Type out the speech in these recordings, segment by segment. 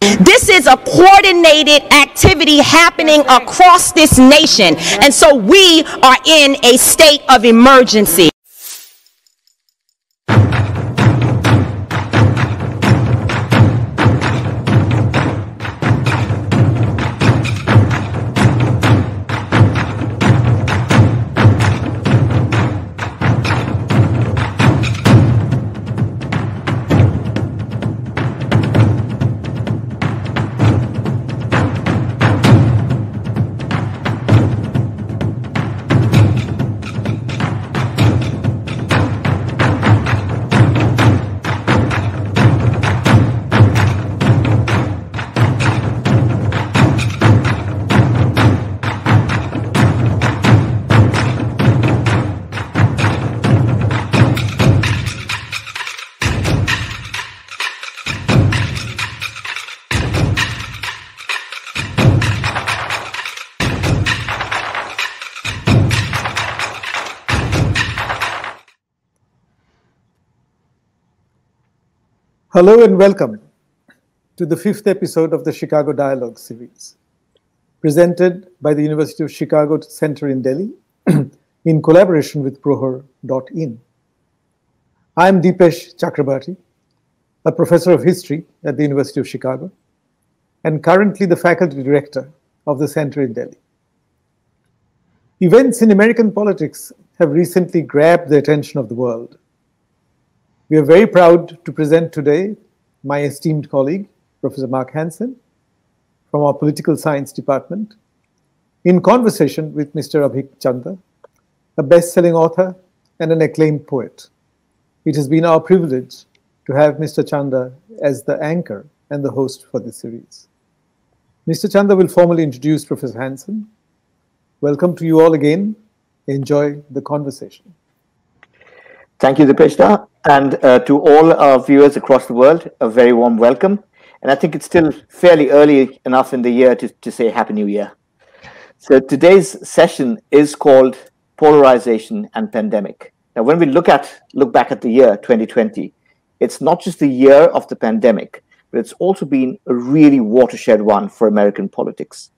This is a coordinated activity happening across this nation. And so we are in a state of emergency. Hello and welcome to the fifth episode of the Chicago Dialogue series, presented by the University of Chicago Center in Delhi in collaboration with Prohor.in. I am Dipesh Chakrabarty, a professor of history at the University of Chicago and currently the faculty director of the center in Delhi. Events in American politics have recently grabbed the attention of the world we are very proud to present today my esteemed colleague, Professor Mark Hansen, from our political science department, in conversation with Mr. Avik Chanda, a best-selling author and an acclaimed poet. It has been our privilege to have Mr. Chanda as the anchor and the host for this series. Mr. Chanda will formally introduce Professor Hansen. Welcome to you all again. Enjoy the conversation. Thank you, Dipeshda. And uh, to all our viewers across the world, a very warm welcome. And I think it's still fairly early enough in the year to, to say Happy New Year. So today's session is called Polarization and Pandemic. Now, when we look at look back at the year 2020, it's not just the year of the pandemic, but it's also been a really watershed one for American politics.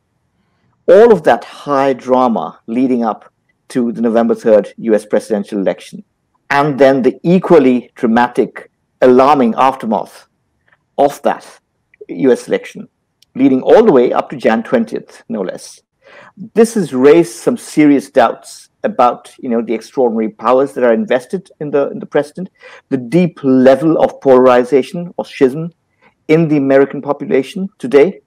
All of that high drama leading up to the November 3rd US presidential election and then the equally dramatic, alarming aftermath of that US election, leading all the way up to Jan 20th, no less. This has raised some serious doubts about you know the extraordinary powers that are invested in the in the president, the deep level of polarization or schism in the American population today,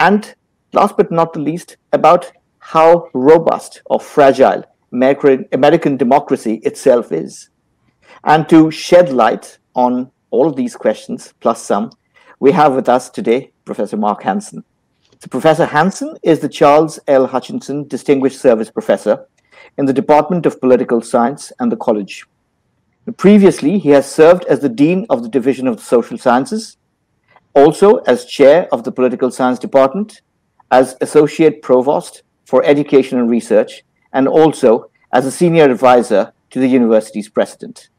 and last but not the least, about how robust or fragile American, American democracy itself is. And to shed light on all of these questions, plus some, we have with us today Professor Mark Hansen. So Professor Hansen is the Charles L. Hutchinson Distinguished Service Professor in the Department of Political Science and the College. Previously, he has served as the Dean of the Division of the Social Sciences, also as Chair of the Political Science Department, as Associate Provost for Education and Research, and also as a Senior Advisor to the university's President.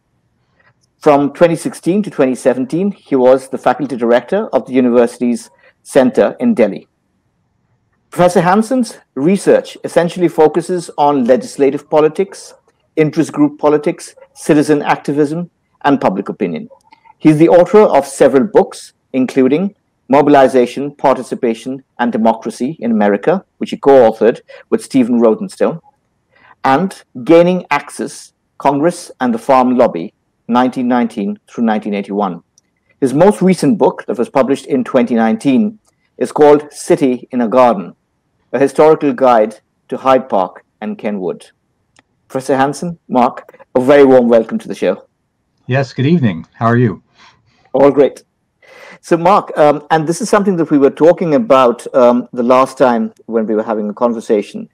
From 2016 to 2017, he was the faculty director of the university's center in Delhi. Professor Hansen's research essentially focuses on legislative politics, interest group politics, citizen activism, and public opinion. He's the author of several books, including Mobilization, Participation, and Democracy in America, which he co authored with Steven Rosenstone, and Gaining Access Congress and the Farm Lobby, 1919 through 1981. His most recent book, that was published in 2019, is called City in a Garden, a historical guide to Hyde Park and Kenwood. Professor Hansen, Mark, a very warm welcome to the show. Yes, good evening. How are you? All great. So, Mark, um, and this is something that we were talking about um, the last time when we were having a conversation,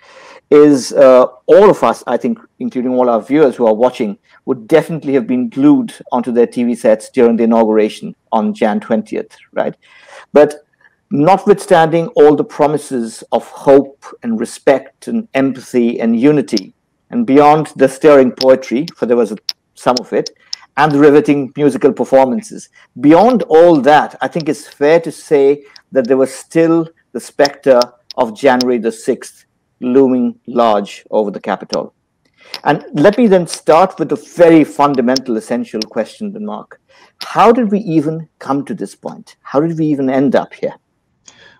is uh, all of us, I think, including all our viewers who are watching, would definitely have been glued onto their TV sets during the inauguration on Jan 20th, right? But notwithstanding all the promises of hope and respect and empathy and unity, and beyond the stirring poetry, for there was a, some of it, and the riveting musical performances. Beyond all that, I think it's fair to say that there was still the specter of January the 6th looming large over the Capitol. And let me then start with a very fundamental, essential question, then, Mark. How did we even come to this point? How did we even end up here?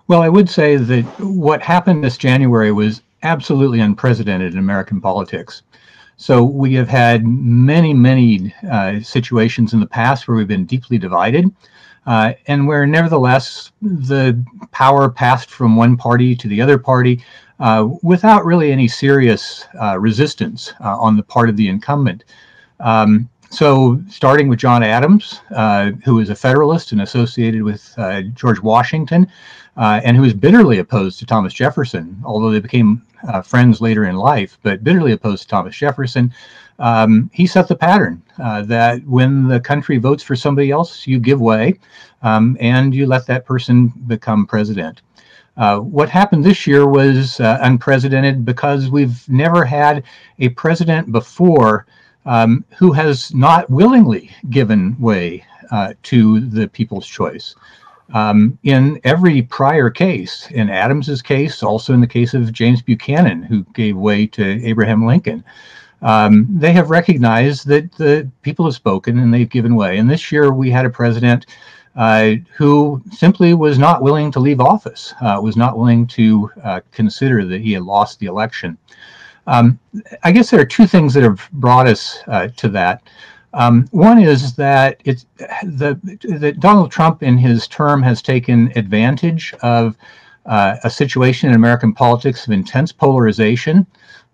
Well, I would say that what happened this January was absolutely unprecedented in American politics. So we have had many, many uh, situations in the past where we've been deeply divided, uh, and where nevertheless the power passed from one party to the other party uh, without really any serious uh, resistance uh, on the part of the incumbent. Um, so, starting with John Adams, uh, who was a Federalist and associated with George Washington, and who was bitterly opposed to Thomas Jefferson, although they became uh, friends later in life, but bitterly opposed to Thomas Jefferson. Um, he set the pattern uh, that when the country votes for somebody else, you give way um, and you let that person become president. Uh, what happened this year was uh, unprecedented because we've never had a president before um, who has not willingly given way uh, to the people's choice. Um, in every prior case, in Adams's case, also in the case of James Buchanan, who gave way to Abraham Lincoln, um, they have recognized that the people have spoken and they've given way. And this year we had a president uh, who simply was not willing to leave office, uh, was not willing to uh, consider that he had lost the election. Um, I guess there are two things that have brought us uh, to that. Um, one is that it's the that Donald Trump in his term has taken advantage of uh, a situation in American politics of intense polarization,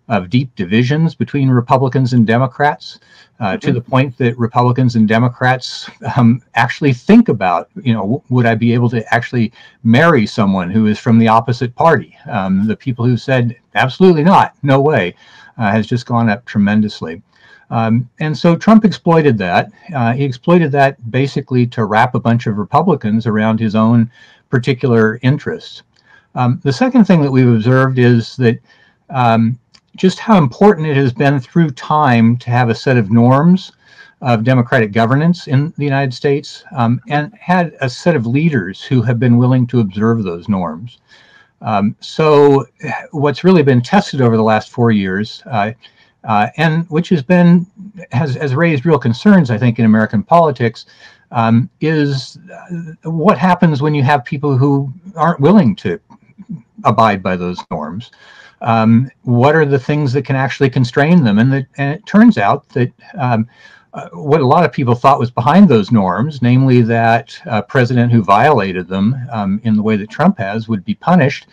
of deep divisions between Republicans and Democrats, uh, mm-hmm. to the point that Republicans and Democrats um, actually think about, you know, would I be able to actually marry someone who is from the opposite party? Um, the people who said absolutely not, no way, uh, has just gone up tremendously. Um, and so Trump exploited that. Uh, he exploited that basically to wrap a bunch of Republicans around his own particular interests. Um, the second thing that we've observed is that um, just how important it has been through time to have a set of norms of democratic governance in the United States um, and had a set of leaders who have been willing to observe those norms. Um, so, what's really been tested over the last four years uh, uh, and which has been has, has raised real concerns, I think, in American politics, um, is uh, what happens when you have people who aren't willing to abide by those norms. Um, what are the things that can actually constrain them? And, the, and it turns out that um, uh, what a lot of people thought was behind those norms, namely that a president who violated them um, in the way that Trump has would be punished,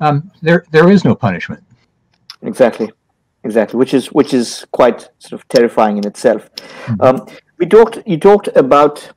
um, there there is no punishment. Exactly exactly which is which is quite sort of terrifying in itself mm-hmm. um, we talked you talked about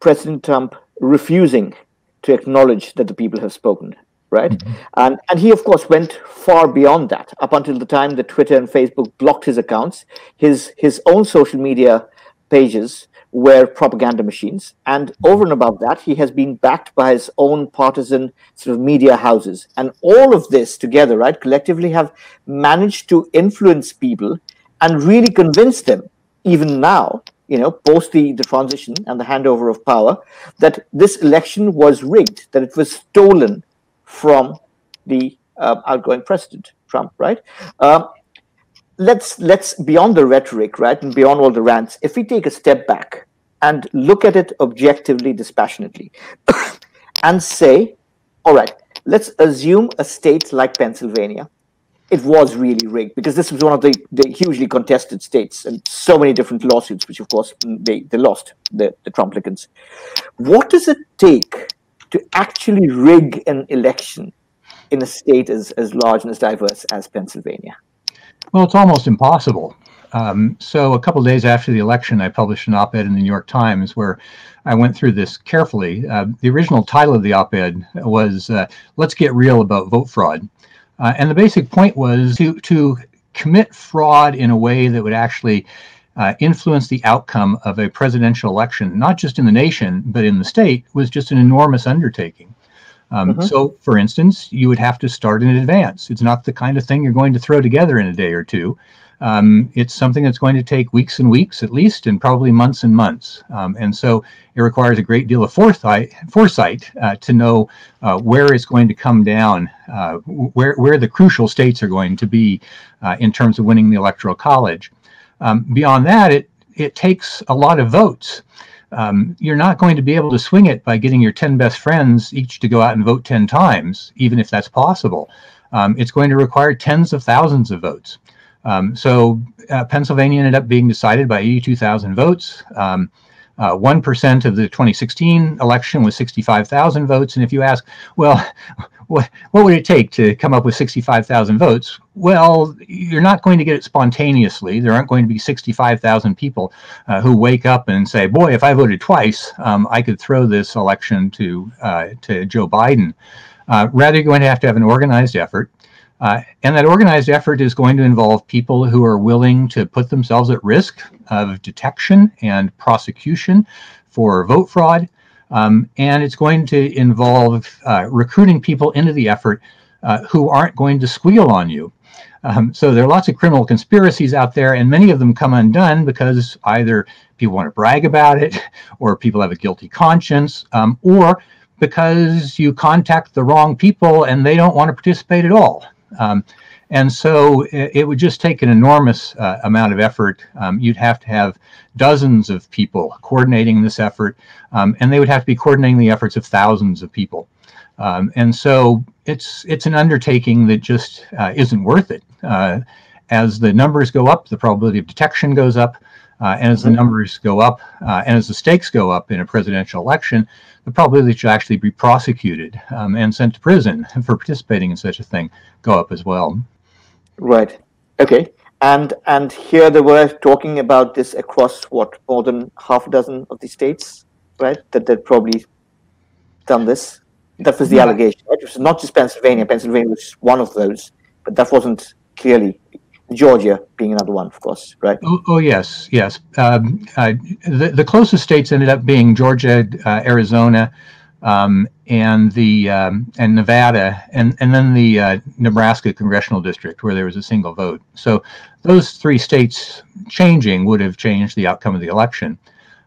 president trump refusing to acknowledge that the people have spoken right mm-hmm. and and he of course went far beyond that up until the time that twitter and facebook blocked his accounts his his own social media pages were propaganda machines. And over and above that, he has been backed by his own partisan sort of media houses. And all of this together, right, collectively have managed to influence people and really convince them, even now, you know, post the, the transition and the handover of power, that this election was rigged, that it was stolen from the uh, outgoing president, Trump, right? Uh, let's let's beyond the rhetoric, right, and beyond all the rants, if we take a step back and look at it objectively, dispassionately, and say, all right, let's assume a state like Pennsylvania. It was really rigged because this was one of the, the hugely contested states and so many different lawsuits, which of course they, they lost, the, the Trumplicans. What does it take to actually rig an election in a state as, as large and as diverse as Pennsylvania? Well, it's almost impossible. Um, so a couple days after the election, I published an op-ed in the New York Times where I went through this carefully. Uh, the original title of the op-ed was uh, "Let's Get Real About Vote Fraud," uh, and the basic point was to to commit fraud in a way that would actually uh, influence the outcome of a presidential election, not just in the nation but in the state, was just an enormous undertaking. Um, mm-hmm. So, for instance, you would have to start in advance. It's not the kind of thing you're going to throw together in a day or two. um, it's something that's going to take weeks and weeks at least, and probably months and months. Um, and so it requires a great deal of foresight, foresight uh, to know uh, where it's going to come down, uh, where, where the crucial states are going to be uh, in terms of winning the Electoral College. Um, beyond that, it, it takes a lot of votes. Um, you're not going to be able to swing it by getting your 10 best friends each to go out and vote 10 times, even if that's possible. Um, it's going to require tens of thousands of votes. Um, so uh, Pennsylvania ended up being decided by 82,000 votes. Um, uh, 1% of the 2016 election was 65,000 votes. And if you ask, well, what, what would it take to come up with 65,000 votes? Well, you're not going to get it spontaneously. There aren't going to be 65,000 people uh, who wake up and say, boy, if I voted twice, um, I could throw this election to, uh, to Joe Biden. Uh, rather, you're going to have to have an organized effort. Uh, and that organized effort is going to involve people who are willing to put themselves at risk of detection and prosecution for vote fraud. Um, and it's going to involve uh, recruiting people into the effort uh, who aren't going to squeal on you. Um, so there are lots of criminal conspiracies out there, and many of them come undone because either people want to brag about it, or people have a guilty conscience, um, or because you contact the wrong people and they don't want to participate at all. Um, and so it, would just take an enormous uh, amount of effort. Um, you'd have to have dozens of people coordinating this effort, um, and they would have to be coordinating the efforts of thousands of people. Um, and so it's it's an undertaking that just uh, isn't worth it. Uh, as the numbers go up, the probability of detection goes up. Uh, and as the mm-hmm. numbers go up uh, and as the stakes go up in a presidential election, the probability that you'll actually be prosecuted um, and sent to prison for participating in such a thing go up as well. Right. Okay. And and here they were talking about this across what more than half a dozen of the states, right? That they'd probably done this. That was the yeah. allegation. Right? It was not just Pennsylvania. Pennsylvania was one of those, but that wasn't clearly Georgia being another one, of course, right? Oh, oh yes, yes. Um, uh, the, the closest states ended up being Georgia, uh, Arizona, um, and the um, and Nevada, and and then the uh, Nebraska congressional district where there was a single vote. So those three states changing would have changed the outcome of the election.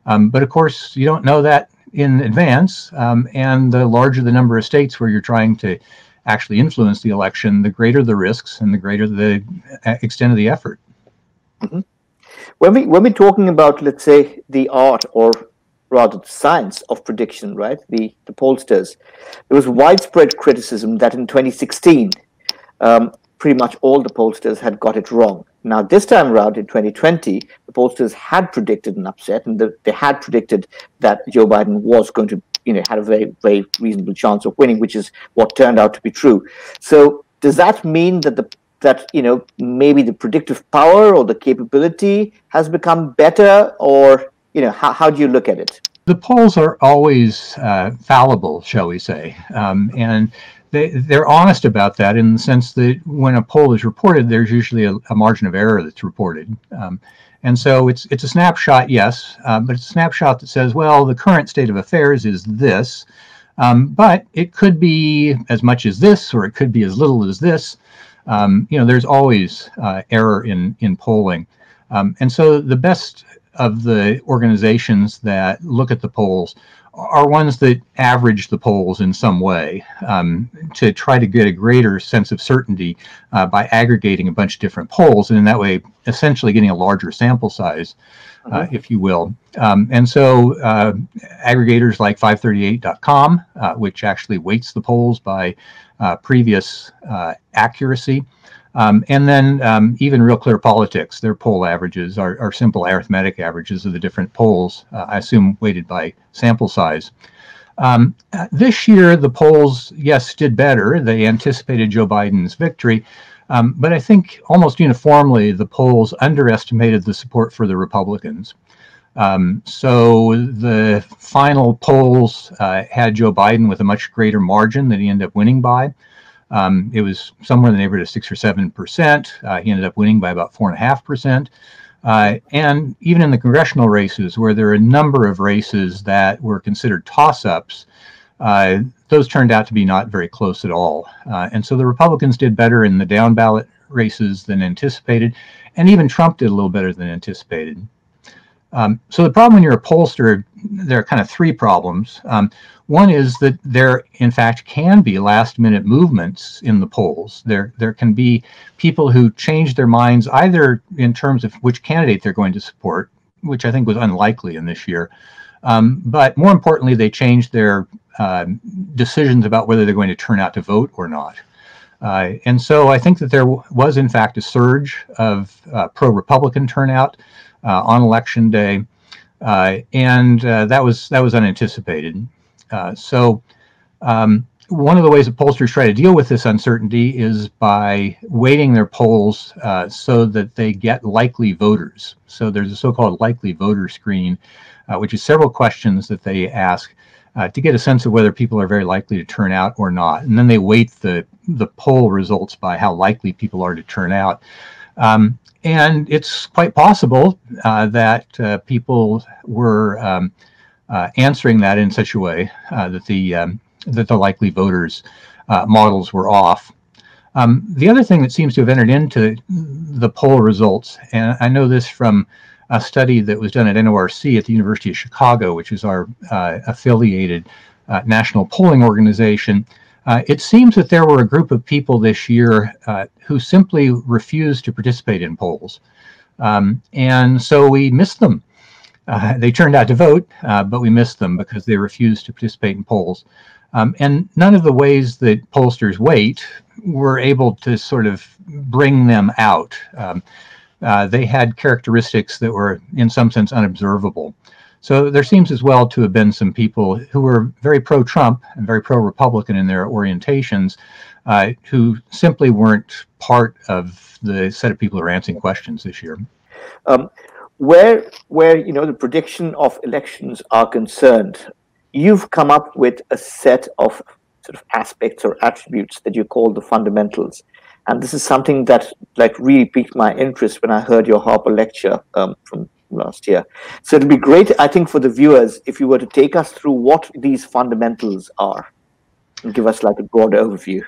Um, but of course, you don't know that in advance, um, and the larger the number of states where you're trying to actually influence the election, the greater the risks and the greater the uh, extent of the effort. Mm-hmm. When we when we're talking about, let's say, the art or rather the science of prediction, right? The the pollsters, there was widespread criticism that in 2016, um, pretty much all the pollsters had got it wrong. Now, this time around in 2020, the pollsters had predicted an upset, and the, they had predicted that Joe Biden was going to you know had a very very reasonable chance of winning, which is what turned out to be true. So does that mean that the that you know maybe the predictive power or the capability has become better, or you know how how do you look at it? The polls are always uh, fallible, shall we say, um, and they, they're honest about that in the sense that when a poll is reported, there's usually a, a margin of error that's reported. Um, and so it's it's a snapshot, yes, uh, but it's a snapshot that says, well, the current state of affairs is this, um, but it could be as much as this, or it could be as little as this. Um, you know, there's always uh, error in in polling, um, and so the best of the organizations that look at the polls are ones that average the polls in some way um, to try to get a greater sense of certainty uh, by aggregating a bunch of different polls, and in that way, essentially getting a larger sample size, uh, mm-hmm. if you will. Um, and so, uh, aggregators like 538.com, uh, which actually weights the polls by uh, previous uh, accuracy. Um, and then um, even Real Clear Politics, their poll averages are, are simple arithmetic averages of the different polls, uh, I assume weighted by sample size. Um, this year, the polls, yes, did better. They anticipated Joe Biden's victory. Um, but I think almost uniformly, the polls underestimated the support for the Republicans. Um, so the final polls uh, had Joe Biden with a much greater margin that he ended up winning by. Um, it was somewhere in the neighborhood of six or seven percent. Uh, he ended up winning by about four and a half percent. Uh, and even in the congressional races, where there are a number of races that were considered toss-ups, uh, those turned out to be not very close at all. Uh, and so the Republicans did better in the down ballot races than anticipated, and even Trump did a little better than anticipated. Um, so the problem when you're a pollster, there are kind of three problems. Um, one is that there, in fact, can be last-minute movements in the polls. There, there can be people who change their minds either in terms of which candidate they're going to support, which I think was unlikely in this year, um, but more importantly, they change their uh, decisions about whether they're going to turn out to vote or not. Uh, and so I think that there was, in fact, a surge of uh, pro-Republican turnout uh, on election day, uh, and uh, that was that was unanticipated. So um, one of the ways that pollsters try to deal with this uncertainty is by weighting their polls uh, so that they get likely voters. So there's a so-called likely voter screen, uh, which is several questions that they ask uh, to get a sense of whether people are very likely to turn out or not. And then they weight the, the poll results by how likely people are to turn out. Um, and it's quite possible uh, that uh, people were um, uh, answering that in such a way that the um, that the likely voters uh, models were off. Um, the other thing that seems to have entered into the poll results, and I know this from a study that was done at NORC at the University of Chicago, which is our uh, affiliated uh, national polling organization, uh, it seems that there were a group of people this year uh, who simply refused to participate in polls. Um, and so we missed them. Uh, they turned out to vote, but we missed them because they refused to participate in polls. Um, and none of the ways that pollsters weight were able to sort of bring them out. Um, uh, they had characteristics that were, in some sense, unobservable. So there seems as well to have been some people who were very pro-Trump and very pro-Republican in their orientations, uh, who simply weren't part of the set of people who are answering questions this year. Um, where, where you know the prediction of elections are concerned, you've come up with a set of sort of aspects or attributes that you call the fundamentals. And this is something that like really piqued my interest when I heard your Harper lecture um, from last year. So it'd be great, I think, for the viewers if you were to take us through what these fundamentals are and give us like a broad overview.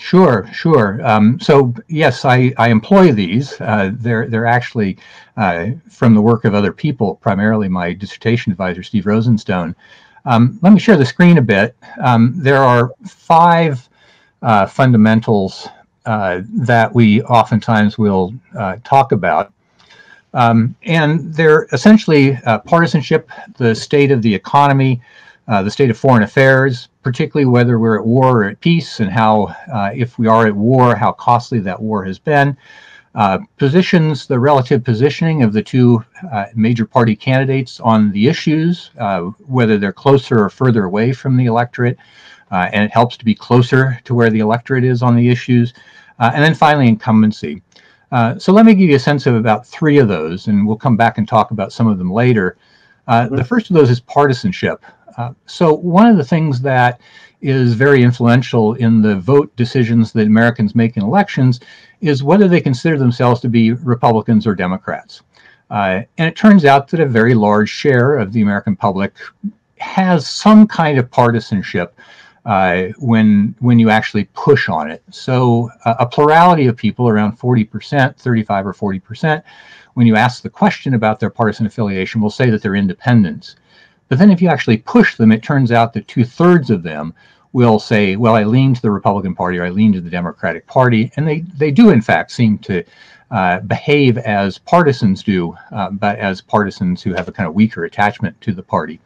Sure, sure. Um, so yes, I, I employ these. Uh, they're they're actually uh, from the work of other people, primarily my dissertation advisor Steve Rosenstone. Um, let me share the screen a bit. Um, there are five uh, fundamentals uh, that we oftentimes will uh, talk about. Um, and they're essentially uh, partisanship, the state of the economy, uh, the state of foreign affairs, particularly whether we're at war or at peace, and how, uh, if we are at war, how costly that war has been. Uh, positions the relative positioning of the two uh, major party candidates on the issues, uh, whether they're closer or further away from the electorate, uh, and it helps to be closer to where the electorate is on the issues. Uh, and then finally, incumbency. so let me give you a sense of about three of those, and we'll come back and talk about some of them later. The first of those is partisanship. So one of the things that is very influential in the vote decisions that Americans make in elections is whether they consider themselves to be Republicans or Democrats. Uh, and it turns out that a very large share of the American public has some kind of partisanship uh, when when you actually push on it. So uh, a plurality of people, around 40%, 35 or 40%, when you ask the question about their partisan affiliation, will say that they're independents. But then if you actually push them, it turns out that two thirds of them will say, well, I lean to the Republican Party or I lean to the Democratic Party. And they, they do, in fact, seem to uh, behave as partisans do, uh, but as partisans who have a kind of weaker attachment to the party.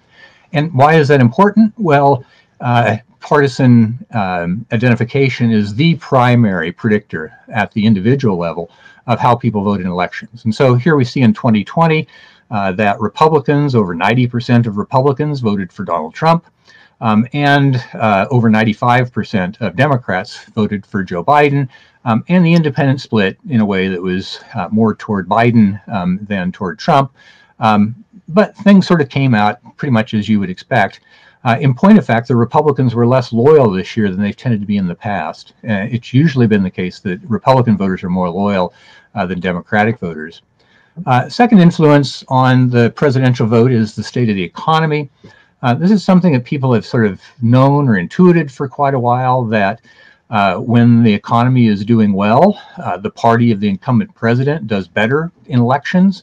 And why is that important? Well, uh, partisan um, identification is the primary predictor at the individual level of how people vote in elections. And so here we see in 2020, uh, that Republicans, over 90% of Republicans voted for Donald Trump, um, and uh, over 95% of Democrats voted for Joe Biden, um, and the independent split in a way that was uh, more toward Biden um, than toward Trump. Um, but things sort of came out pretty much as you would expect. Uh, in point of fact, the Republicans were less loyal this year than they've tended to be in the past. Uh, it's usually been the case that Republican voters are more loyal uh, than Democratic voters. Uh, second influence on the presidential vote is the state of the economy. Uh, this is something that people have sort of known or intuited for quite a while that Uh, when the economy is doing well, uh, the party of the incumbent president does better in elections.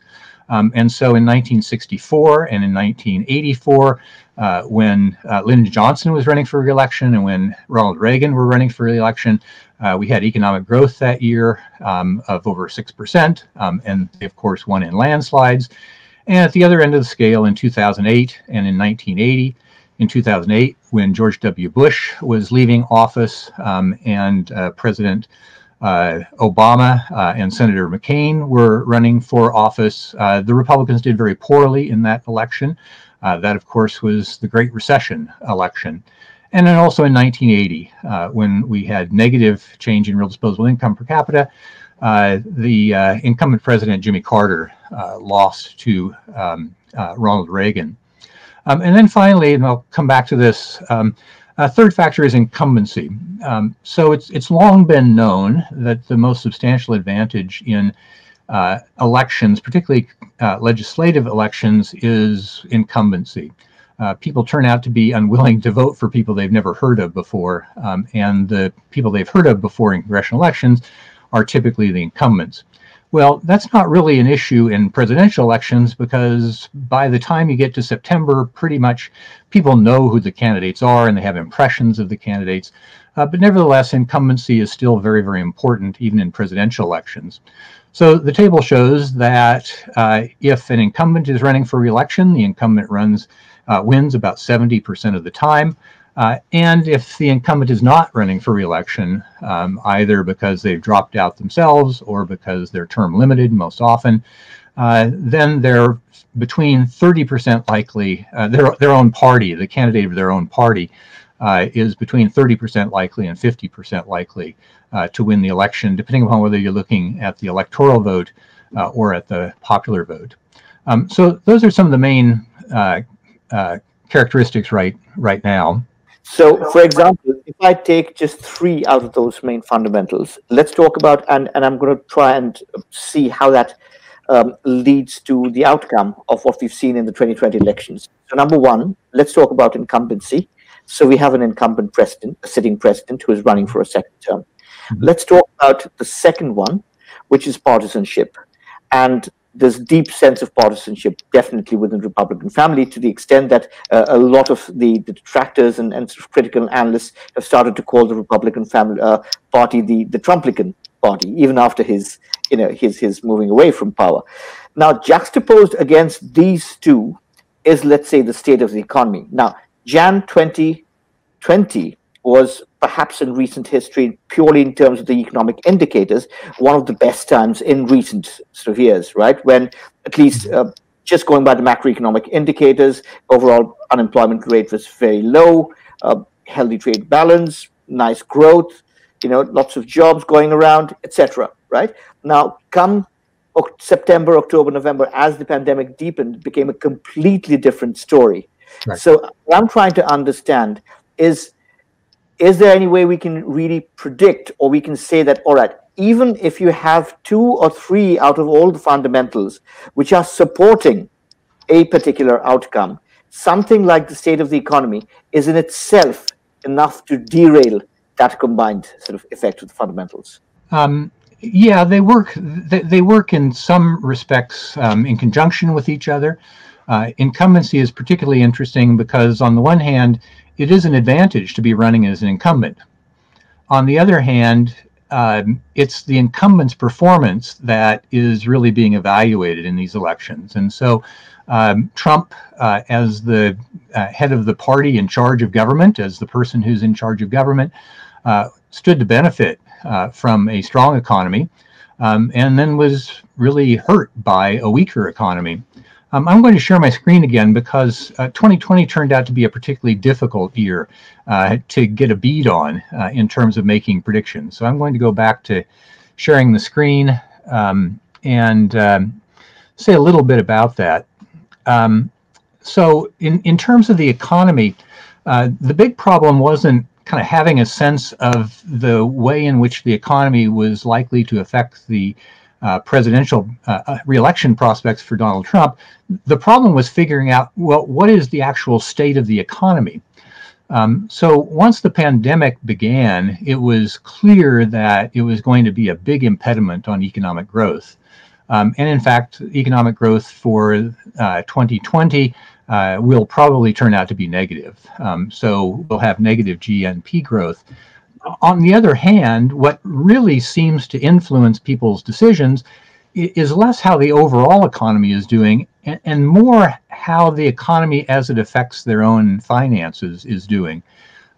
Um, and so in 1964 and in 1984, uh, when uh, Lyndon Johnson was running for reelection and when Ronald Reagan were running for reelection, uh, we had economic growth that year um, of over 6%, um, and they, of course, won in landslides. And at the other end of the scale, in 2008 and in 1980, in 2008, when George W. Bush was leaving office um, and uh, President uh, Obama uh, and Senator McCain were running for office, uh, the Republicans did very poorly in that election. Uh, that, of course, was the Great Recession election. And then also in 1980, uh, when we had negative change in real disposable income per capita, uh, the uh, incumbent president, Jimmy Carter, uh, lost to um, uh, Ronald Reagan. Um, and then finally, and I'll come back to this, um, a third factor is incumbency. Um, so it's, it's long been known that the most substantial advantage in uh, elections, particularly legislative elections, is incumbency uh, people turn out to be unwilling to vote for people they've never heard of before. Um, and the people they've heard of before in congressional elections are typically the incumbents. Well, that's not really an issue in presidential elections because by the time you get to September, pretty much people know who the candidates are and they have impressions of the candidates. Uh, but nevertheless, incumbency is still very, very important even in presidential elections. So the table shows that uh, if an incumbent is running for reelection, the incumbent runs uh, wins about 70% of the time. Uh, and if the incumbent is not running for reelection, um, either because they've dropped out themselves or because they're term limited most often, uh, then they're between 30% likely, uh, their, their own party, the candidate of their own party, uh, is between 30% likely and 50% likely uh, to win the election, depending upon whether you're looking at the electoral vote or at the popular vote. Um, so those are some of the main uh, characteristics right right now. So, for example, if I take just three out of those main fundamentals, let's talk about, and, and I'm going to try and see how that um, leads to the outcome of what we've seen in the 2020 elections. So, number one, let's talk about incumbency. So, we have an incumbent president, a sitting president who is running for a second term. Mm-hmm. Let's talk about the second one, which is partisanship. And this deep sense of partisanship definitely within the Republican family to the extent that uh, a lot of the, the detractors and, and sort of critical analysts have started to call the Republican family uh, party the, the Trumplican party, even after his, you know, his, his moving away from power. Now, juxtaposed against these two is, let's say, the state of the economy. Now, Jan 2020 was perhaps in recent history, purely in terms of the economic indicators, one of the best times in recent sort of years, right? When at least uh, just going by the macroeconomic indicators, overall unemployment rate was very low, uh, healthy trade balance, nice growth, you know, lots of jobs going around, etc. Right now, come September, October, November, as the pandemic deepened, became a completely different story. Right. So, what I'm trying to understand is is there any way we can really predict or we can say that, all right, even if you have two or three out of all the fundamentals which are supporting a particular outcome, something like the state of the economy is in itself enough to derail that combined sort of effect of the fundamentals? Um, yeah, they work. They, they, work in some respects um, in conjunction with each other. Uh, incumbency is particularly interesting because, on the one hand, it is an advantage to be running as an incumbent. On the other hand, um, it's the incumbent's performance that is really being evaluated in these elections. And so um, Trump, uh, as the uh, head of the party in charge of government, as the person who's in charge of government, uh, stood to benefit uh, from a strong economy um, and then was really hurt by a weaker economy. Um, I'm going to share my screen again because uh, 2020 turned out to be a particularly difficult year uh, to get a bead on uh, in terms of making predictions. So I'm going to go back to sharing the screen um, and um, say a little bit about that. Um, so in, in terms of the economy, uh, the big problem wasn't kind of having a sense of the way in which the economy was likely to affect the uh, presidential uh, uh, reelection prospects for Donald Trump, the problem was figuring out well, what is the actual state of the economy? Um, so once the pandemic began, it was clear that it was going to be a big impediment on economic growth. Um, and in fact, economic growth for uh, 2020 uh, will probably turn out to be negative. Um, so we'll have negative GNP growth. On the other hand, what really seems to influence people's decisions is less how the overall economy is doing and, more how the economy as it affects their own finances is doing.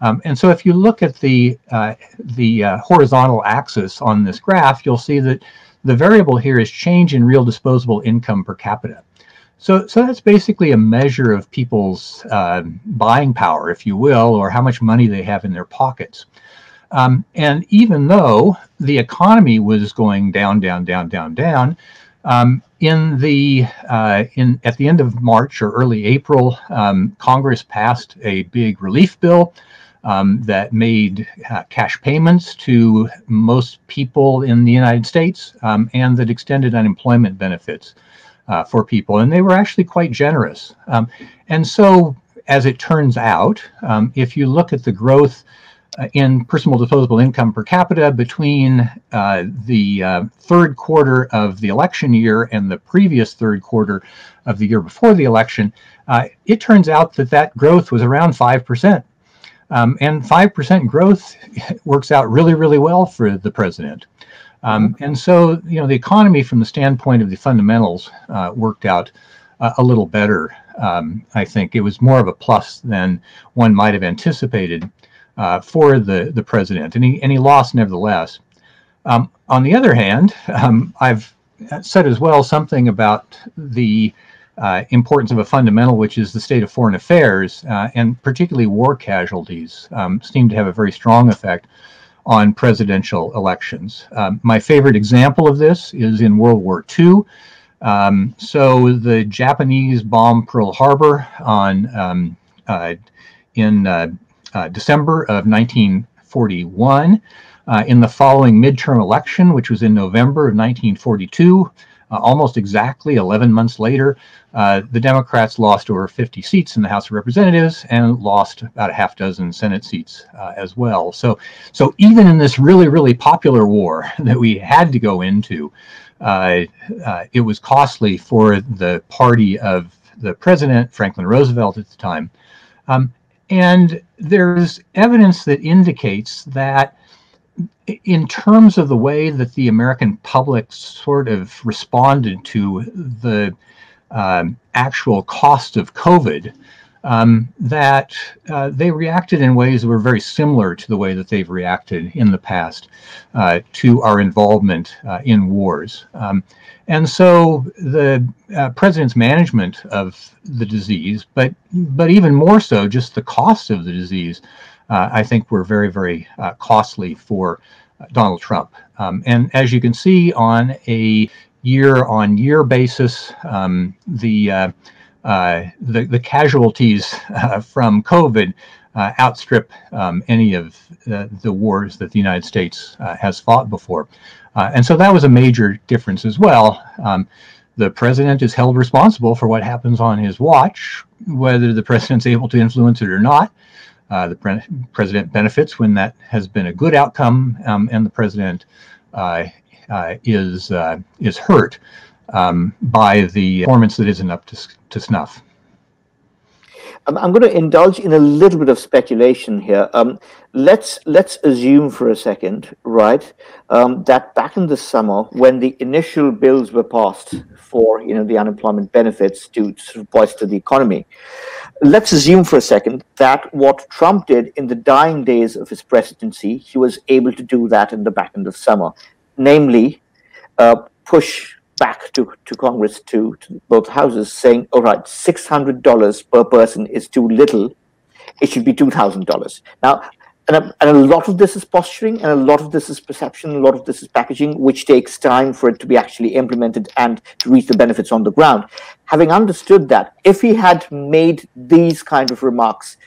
Um, and so if you look at the, uh, the uh, horizontal axis on this graph, you'll see that the variable here is change in real disposable income per capita. So, so that's basically a measure of people's uh, buying power, if you will, or how much money they have in their pockets. Um, and even though the economy was going down, down, down, down, down, um, in the uh, in at the end of March or early April, um, Congress passed a big relief bill um, that made uh, cash payments to most people in the United States um, and that extended unemployment benefits uh, for people, and they were actually quite generous. Um, and so, as it turns out, if you look at the growth in personal disposable income per capita between uh, the uh, third quarter of the election year and the previous third quarter of the year before the election, uh, it turns out that that growth was around 5%. Um, and 5% growth works out really, really well for the president. Um, and so, you know, the economy from the standpoint of the fundamentals uh, worked out uh, a little better. Um, I think it was more of a plus than one might have anticipated uh, for the, the president, and he, and he lost nevertheless. Um, on the other hand, um, I've said as well something about the uh, importance of a fundamental, which is the state of foreign affairs, uh, and particularly war casualties, um, seem to have a very strong effect on presidential elections. Um, my favorite example of this is in World War II. Um, so the Japanese bombed Pearl Harbor on um, uh, in uh, December of 1941. Uh, in the following midterm election, which was in November of 1942, uh, almost exactly 11 months later, uh, the Democrats lost over 50 seats in the House of Representatives and lost about a half dozen Senate seats uh, as well. So, so even in this really, really popular war that we had to go into, uh, it was costly for the party of the president, Franklin Roosevelt at the time. Um, and there's evidence that indicates that in terms of the way that the American public sort of responded to the um, actual cost of COVID, um, that uh, they reacted in ways that were very similar to the way that they've reacted in the past uh, to our involvement uh, in wars. Um, and so the uh, president's management of the disease, but but even more so, just the cost of the disease, uh, I think were very very uh, costly for Donald Trump. Um, and as you can see on a year on year basis, um, the, uh, uh, the, the casualties uh, from COVID uh, outstrip um, any of the wars that the United States uh, has fought before. Uh, and so that was a major difference as well. Um, the president is held responsible for what happens on his watch, whether the president's able to influence it or not. Uh, the pre president benefits when that has been a good outcome, um, and the president uh, uh, is uh, is hurt um, by the performance that isn't up to, to snuff. I'm going to indulge in a little bit of speculation here. Um, let's let's assume for a second, right, um, that back in the summer, when the initial bills were passed for you know the unemployment benefits to sort of bolster the economy, let's assume for a second that what Trump did in the dying days of his presidency, he was able to do that in the back end of summer, namely, uh, push back to, to Congress, to, to both houses, saying, all right, $600 per person is too little. It should be $2,000. Now, and a, and a lot of this is posturing, and a lot of this is perception, a lot of this is packaging, which takes time for it to be actually implemented and to reach the benefits on the ground. Having understood that, if he had made these kind of remarks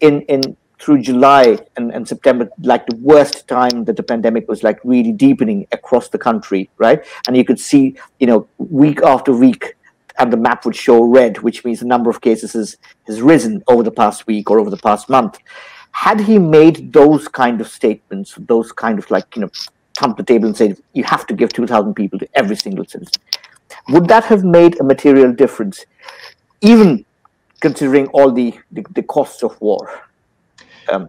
in, in through July and, and September, like the worst time that the pandemic was like really deepening across the country, right? And you could see, you know, week after week, and the map would show red, which means the number of cases has, has risen over the past week or over the past month. Had he made those kind of statements, those kind of like, you know, thump the table and say, you have to give 2,000 people to every single citizen, would that have made a material difference, even considering all the, the, the costs of war? Um,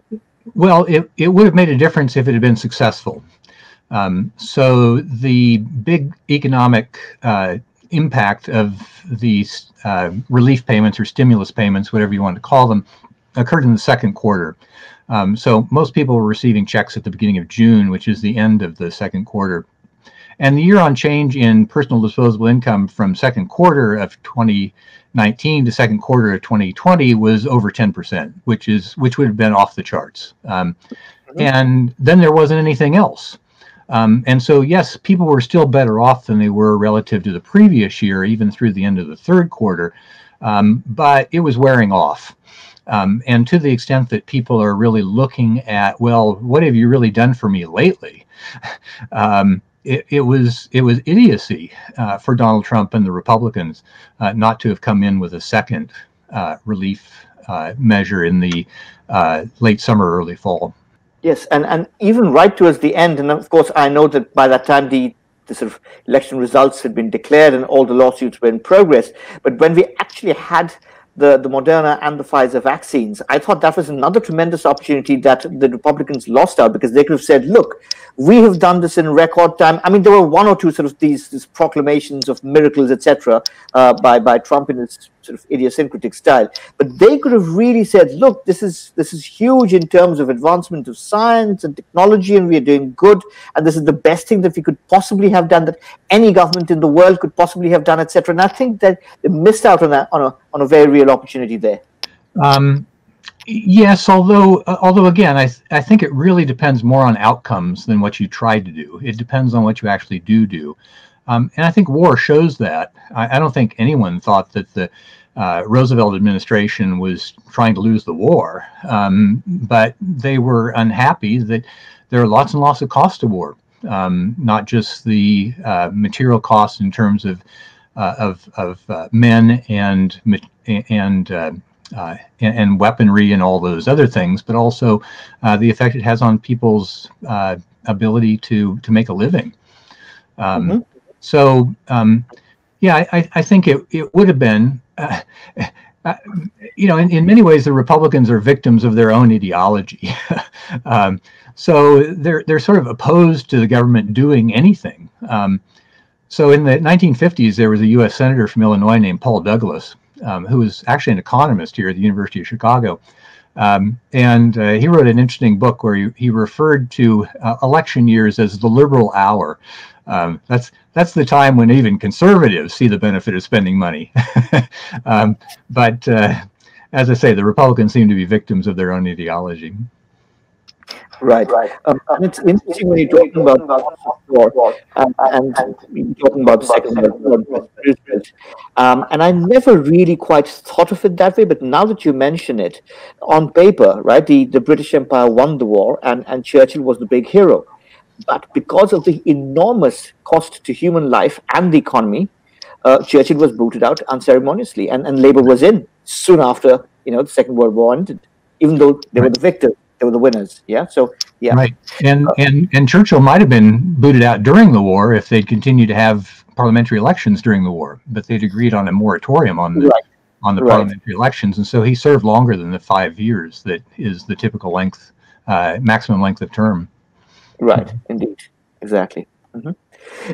well, it, it would have made a difference if it had been successful. Um, so the big economic uh, impact of these uh, relief payments or stimulus payments, whatever you want to call them, occurred in the second quarter. Um, so most people were receiving checks at the beginning of June, which is the end of the second quarter. And the year on change in personal disposable income from second quarter of 2019 to second quarter of 2020 was over 10%, which is which would have been off the charts. Um, mm-hmm. and then there wasn't anything else. Um, and so, yes, people were still better off than they were relative to the previous year, even through the end of the third quarter. Um, but it was wearing off. Um, and to the extent that people are really looking at, well, what have you really done for me lately? It, it, was it was idiocy uh, for Donald Trump and the Republicans uh, not to have come in with a second uh, relief uh, measure in the uh, late summer, early fall. Yes, and, and even right towards the end, and of course, I know that by that time the, the sort of election results had been declared and all the lawsuits were in progress. But when we actually had the, the Moderna and the Pfizer vaccines, I thought that was another tremendous opportunity that the Republicans lost out because they could have said, look, we have done this in record time. I mean, there were one or two sort of these, these proclamations of miracles, etc., uh, by, by Trump in his sort of idiosyncratic style. But they could have really said, look, this is this is huge in terms of advancement of science and technology, and we are doing good, and this is the best thing that we could possibly have done, that any government in the world could possibly have done, etc. And I think that they missed out on a on a on a very real opportunity there. Um, yes, although uh, although again, I th I think it really depends more on outcomes than what you tried to do. It depends on what you actually do do. Um, and I think war shows that. I, I, don't think anyone thought that the uh, Roosevelt administration was trying to lose the war, um, but they were unhappy that there are lots and lots of costs to war, um, not just the uh, material costs in terms of uh, of, of uh, men and and uh, uh, and, weaponry and all those other things, but also the effect it has on people's ability to to make a living. Um, mm -hmm. So, um, yeah, I, I, think it, it would have been, uh, uh, you know, in, in many ways, the Republicans are victims of their own ideology. um, so they're, they're sort of opposed to the government doing anything. Um, so in the 1950s, there was a U.S. Senator from Illinois named Paul Douglas, um, who was actually an economist here at the University of Chicago. Um, and uh, he wrote an interesting book where he, he referred to uh, election years as the liberal hour. Um, that's that's the time when even conservatives see the benefit of spending money. um, but uh, as I say, the Republicans seem to be victims of their own ideology. Right. right. Um, and it's interesting when you're talking about war um, and, talking about the Second World War. Um, and I never really quite thought of it that way, but now that you mention it, on paper, right, the, the British Empire won the war and, and Churchill was the big hero. But because of the enormous cost to human life and the economy, uh, Churchill was booted out unceremoniously, and, and Labour was in soon after you know the Second World War ended. Even though they were the victors, they were the winners. Yeah. So yeah. Right. And uh, and and Churchill might have been booted out during the war if they'd continued to have parliamentary elections during the war, but they'd agreed on a moratorium on the right. on the right. parliamentary elections, and so he served longer than the five years that is the typical length, uh, maximum length of term. Right, indeed, exactly. Mm-hmm.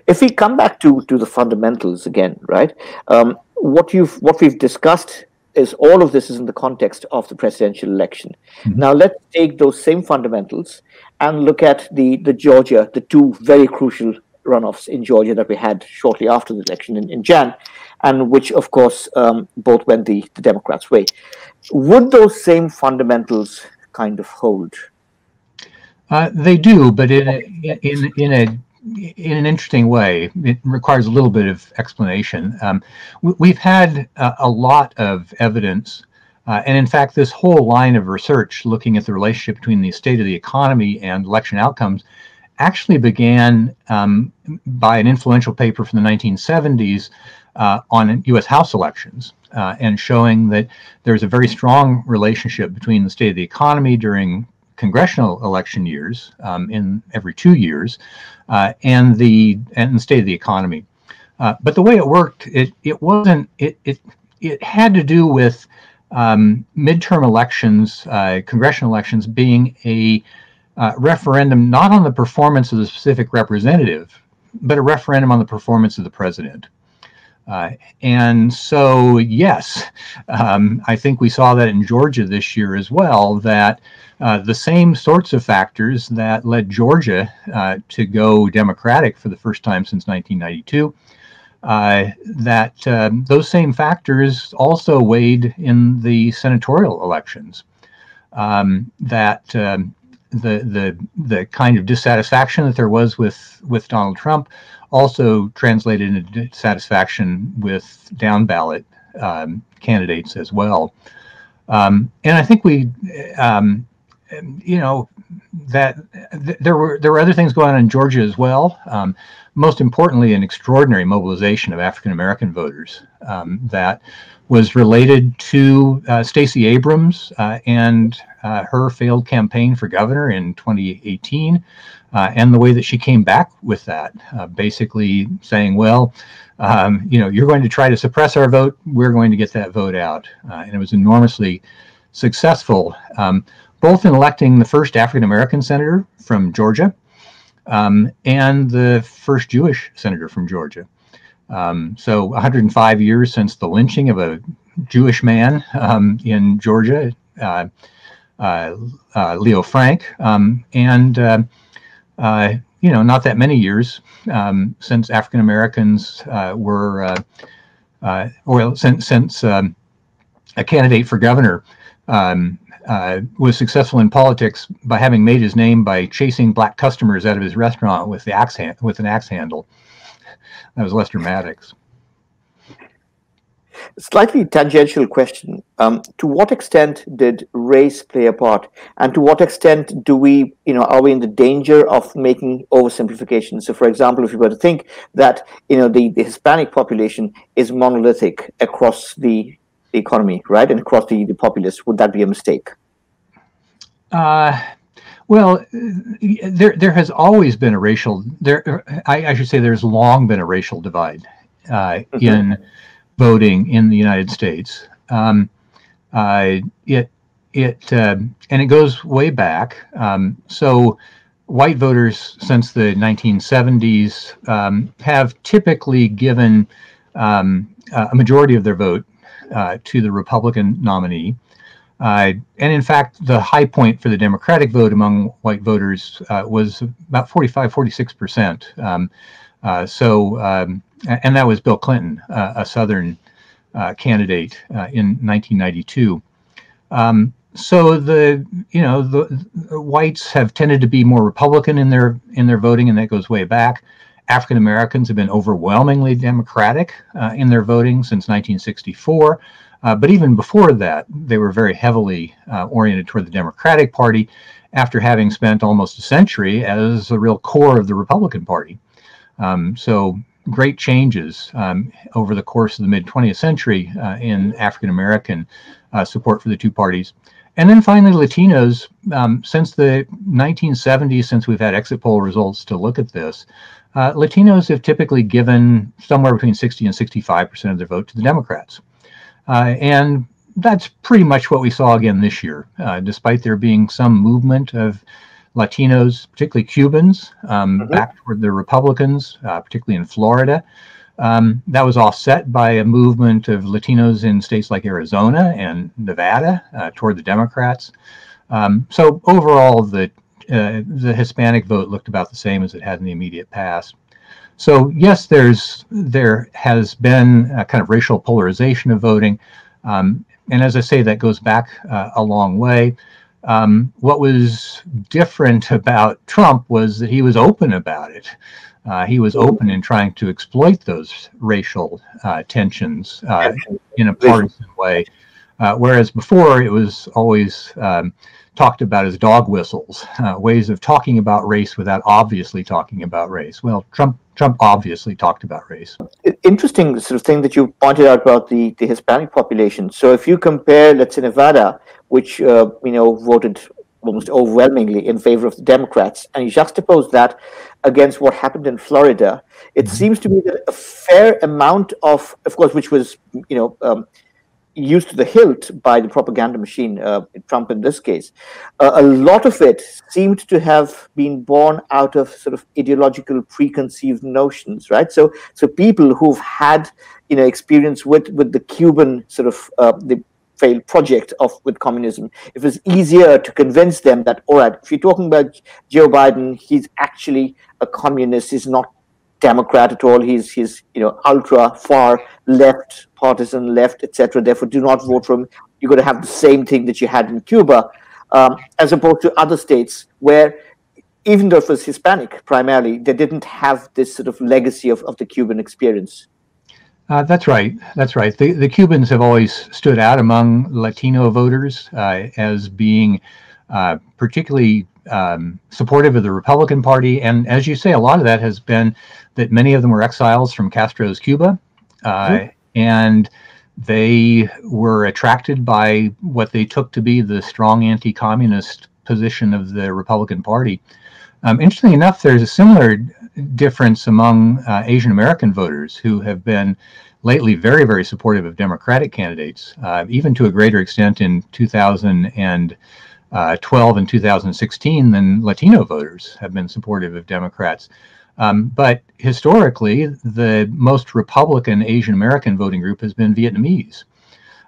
If we come back to to the fundamentals again, right? Um, what you've what we've discussed is all of this is in the context of the presidential election. Mm-hmm. Now let's take those same fundamentals and look at the the Georgia, the two very crucial runoffs in Georgia that we had shortly after the election in, in Jan, and which of course um, both went the, the Democrats' way. Would those same fundamentals kind of hold? Uh, they do, but in a, in in a in an interesting way. It requires a little bit of explanation. Um, we, have had uh, a lot of evidence, uh, and in fact, this whole line of research looking at the relationship between the state of the economy and election outcomes actually began um, by an influential paper from the 1970s uh, on U.S. House elections uh, and showing that there's a very strong relationship between the state of the economy during congressional election years um, in every two years uh, and the and the state of the economy. Uh, but the way it worked, it it wasn't it it it had to do with um, midterm elections, uh, congressional elections being a uh, referendum not on the performance of the specific representative, but a referendum on the performance of the president. Uh, and so, yes, um, I think we saw that in Georgia this year as well, that uh, the same sorts of factors that led Georgia uh, to go Democratic for the first time since 1992, uh, that um, those same factors also weighed in the senatorial elections. Um, that um, the the the kind of dissatisfaction that there was with with Donald Trump also translated into dissatisfaction with down ballot um, candidates as well. Um, and I think we, you know, that th- there were there were other things going on in Georgia as well. Um, most importantly, an extraordinary mobilization of African American voters um, that was related to uh, Stacey Abrams uh, and uh, her failed campaign for governor in 2018, uh, and the way that she came back with that, uh, basically saying, "Well, um, you know, you're going to try to suppress our vote. We're going to get that vote out," uh, and it was enormously successful, um, both in electing the first African American senator from Georgia um, and the first Jewish senator from Georgia. Um, so 105 years since the lynching of a Jewish man um, in Georgia, uh, uh, uh, Leo Frank, um, and uh, uh, you know not that many years um, since African Americans uh, were, or since since um, a candidate for governor um, uh, was successful in politics by having made his name by chasing black customers out of his restaurant with the axe hand, with an axe handle. That was Lester Maddox. Slightly tangential question. Um, to what extent did race play a part, and to what extent do we, you know, are we in the danger of making oversimplifications? So, for example, if you were to think that, you know, the, the Hispanic population is monolithic across the economy, right, and across the, the populace, would that be a mistake? Uh, well, there there has always been a racial there. I, I should say there's long been a racial divide uh, mm-hmm. in voting in the United States. Um, uh, it it uh, and it goes way back. Um, so white voters since the 1970s um, have typically given um, a majority of their vote uh, to the Republican nominee. Uh, and in fact, the high point for the Democratic vote among white voters uh, was about 45, 46%. Um, uh, so, um, and that was Bill Clinton, uh, a Southern uh, candidate in 1992. Um, so the you know the, the, whites have tended to be more Republican in their in their voting, and that goes way back. African Americans have been overwhelmingly Democratic uh, in their voting since 1964. Uh, but even before that, they were very heavily uh, oriented toward the Democratic Party after having spent almost a century as the real core of the Republican Party. Um, so great changes um, over the course of the mid 20th century uh, in African American uh, support for the two parties. And then finally, Latinos, um, since the 1970s, since we've had exit poll results to look at this, uh, Latinos have typically given somewhere between 60 and 65 percent of their vote to the Democrats. Uh, and that's pretty much what we saw again this year, uh, despite there being some movement of Latinos, particularly Cubans, um, mm-hmm. back toward the Republicans, uh, particularly in Florida. Um, that was offset by a movement of Latinos in states like Arizona and Nevada uh, toward the Democrats. Um, so overall, the uh, the Hispanic vote looked about the same as it had in the immediate past. So yes, there's there has been a kind of racial polarization of voting, um, and as I say, that goes back uh, a long way. Um, what was different about Trump was that he was open about it. Uh, he was open in trying to exploit those racial uh, tensions uh, in a partisan way, uh, whereas before it was always um, talked about as dog whistles, uh, ways of talking about race without obviously talking about race. Well, Trump Trump obviously talked about race. Interesting sort of thing that you pointed out about the, the Hispanic population. So if you compare, let's say Nevada, which uh, you know voted almost overwhelmingly in favor of the Democrats, and you juxtapose that against what happened in Florida, it mm-hmm. seems to me that a fair amount of, of course, which was you know um, used to the hilt by the propaganda machine, uh, Trump in this case, uh, a lot of it seemed to have been born out of sort of ideological preconceived notions, right? So, so people who've had you know experience with with the Cuban sort of uh, the failed project of with communism, it was easier to convince them that all right, if you're talking about Joe Biden, he's actually a communist, he's not Democrat at all. He's he's you know ultra far left, partisan left, etc. Therefore, do not vote for him. You're going to have the same thing that you had in Cuba, um, as opposed to other states where, even though it was Hispanic primarily, they didn't have this sort of legacy of, of the Cuban experience. Uh, that's right. That's right. The, the Cubans have always stood out among Latino voters uh, as being uh, particularly um, supportive of the Republican Party. And as you say, a lot of that has been that many of them were exiles from Castro's Cuba. Uh, mm-hmm. And they were attracted by what they took to be the strong anti communist position of the Republican Party. Um, interestingly enough, there's a similar difference among uh, Asian American voters who have been lately very, very supportive of Democratic candidates, uh, even to a greater extent in 2000 and uh, 12 and 2016 than Latino voters have been supportive of Democrats. Um, but historically, the most Republican Asian American voting group has been Vietnamese.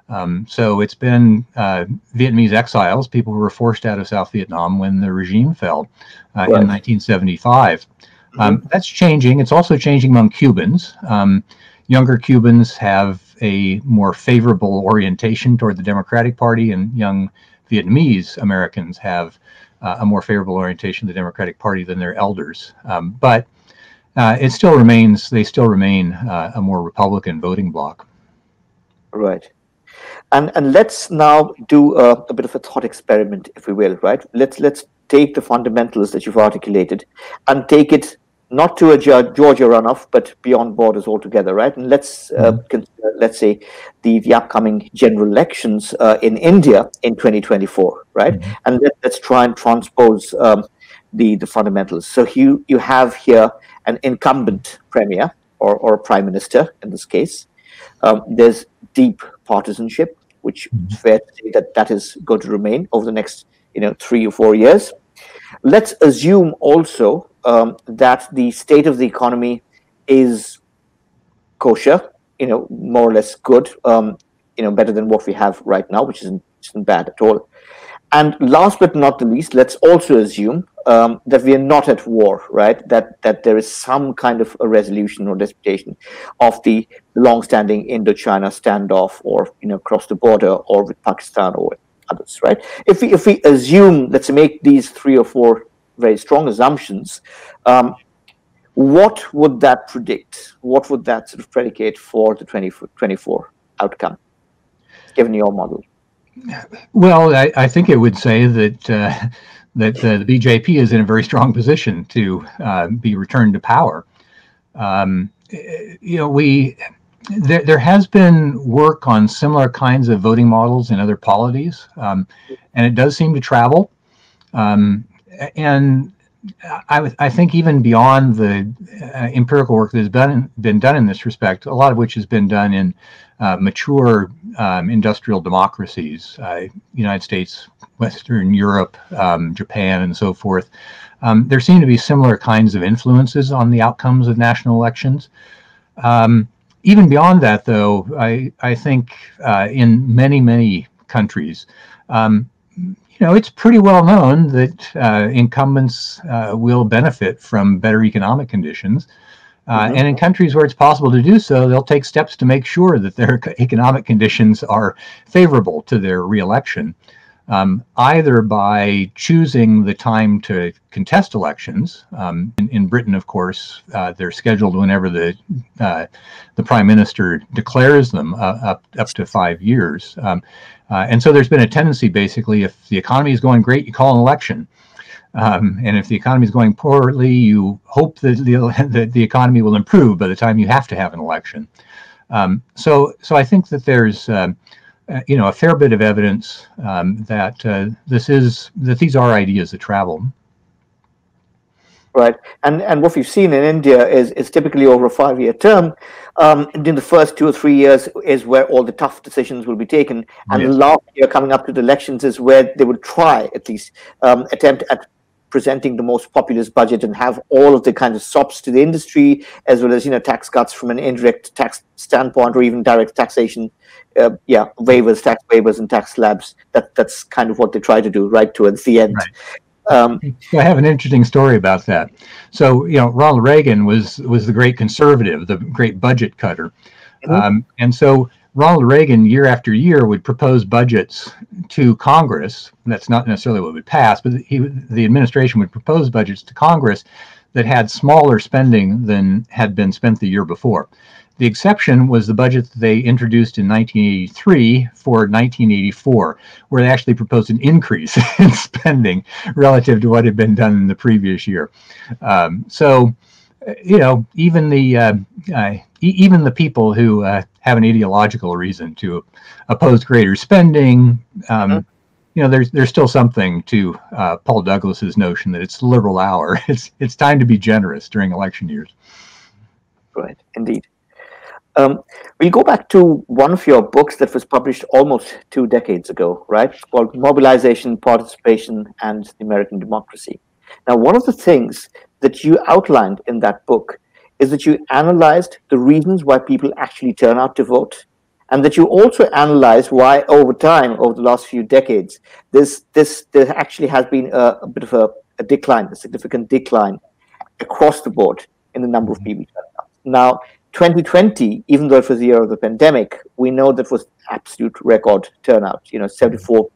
Um, so it's been uh, Vietnamese exiles, people who were forced out of South Vietnam when the regime fell uh, right. in 1975. Um. That's changing. It's also changing among Cubans. Um, younger Cubans have a more favorable orientation toward the Democratic Party, and young Vietnamese Americans have uh, a more favorable orientation to the Democratic Party than their elders. Um, but uh, it still remains, they still remain uh, a more Republican voting bloc. Right. And, and let's now do a, a, bit of a thought experiment, if we will, right? Let's, let's take the fundamentals that you've articulated and take it not to a Georgia runoff, but beyond borders altogether, right? And let's uh, mm-hmm. consider, let's say, the, the upcoming general elections uh, in India in 2024, right? Mm-hmm. And let, us try and transpose um, the the fundamentals. So you you have here an incumbent premier or or prime minister in this case. Um, there's deep partisanship, which mm-hmm. is fair to say that that is going to remain over the next you know three or four years. Let's assume also um, that the state of the economy is kosher, you know, more or less good, um, you know, better than what we have right now, which isn't, isn't bad at all. And last but not the least, let's also assume um, that we are not at war, right? That that there is some kind of a resolution or disputation of the long-standing Indochina standoff, or you know, across the border, or with Pakistan, or with others, right? If we if we assume, let's make these three or four very strong assumptions, um, what would that predict? What would that sort of predicate for the 2024 outcome, given your model? Well, I, I think it would say that uh, that uh, the BJP is in a very strong position to uh, be returned to power. Um, you know, we there, there has been work on similar kinds of voting models in other polities, um, and it does seem to travel. Um, and I, I think even beyond the uh, empirical work that has been been done in this respect, a lot of which has been done in uh, mature um, industrial democracies, uh, United States, Western Europe, um, Japan, and so forth. Um, there seem to be similar kinds of influences on the outcomes of national elections. Um, even beyond that, though, I I think uh, in many many countries um, you know, it's pretty well known that uh, incumbents uh, will benefit from better economic conditions. Uh, mm-hmm. And in countries where it's possible to do so, they'll take steps to make sure that their economic conditions are favorable to their reelection. Um, either by choosing the time to contest elections. Um, in, in, Britain, of course, uh, they're scheduled whenever the uh, the prime minister declares them uh, up up to five years. Um, uh, and so there's been a tendency, basically, if the economy is going great, you call an election. Um, and if the economy is going poorly, you hope that the, that the economy will improve by the time you have to have an election. Um, so, so I think that there's um, uh, you know, a fair bit of evidence um, that uh, this is that these are ideas that travel. Right, and and what we've seen in India is is typically over a five year term. Um, in the first two or three years is where all the tough decisions will be taken, and yes. the last year coming up to the elections is where they will try at least um, attempt at presenting the most populist budget and have all of the kind of sops to the industry as well as you know tax cuts from an indirect tax standpoint or even direct taxation uh, yeah waivers tax waivers and tax slabs that that's kind of what they try to do right towards the end right. Um, I have an interesting story about that. So, you know, Ronald Reagan was was the great conservative, the great budget cutter, mm-hmm. um, and so Ronald Reagan, year after year, would propose budgets to Congress. That's not necessarily what would pass, but he, the administration would propose budgets to Congress that had smaller spending than had been spent the year before. The exception was the budget that they introduced in 1983 for 1984, where they actually proposed an increase in spending relative to what had been done in the previous year. Um, so, you know, even the uh, uh, even the people who uh, have an ideological reason to oppose greater spending, um, mm-hmm. you know, there's there's still something to uh, Paul Douglas's notion that it's liberal hour. It's it's time to be generous during election years. Right, indeed. Um, we'll go back to one of your books that was published almost two decades ago, right? Called Mobilization, Participation, and the American Democracy. Now, one of the things that you outlined in that book is that you analyzed the reasons why people actually turn out to vote, and that you also analyzed why, over time, over the last few decades, this this there actually has been a, a bit of a, a, decline, a significant decline across the board in the number of mm-hmm. people. Now, 2020, even though it was the year of the pandemic, we know that was absolute record turnout. You know, 74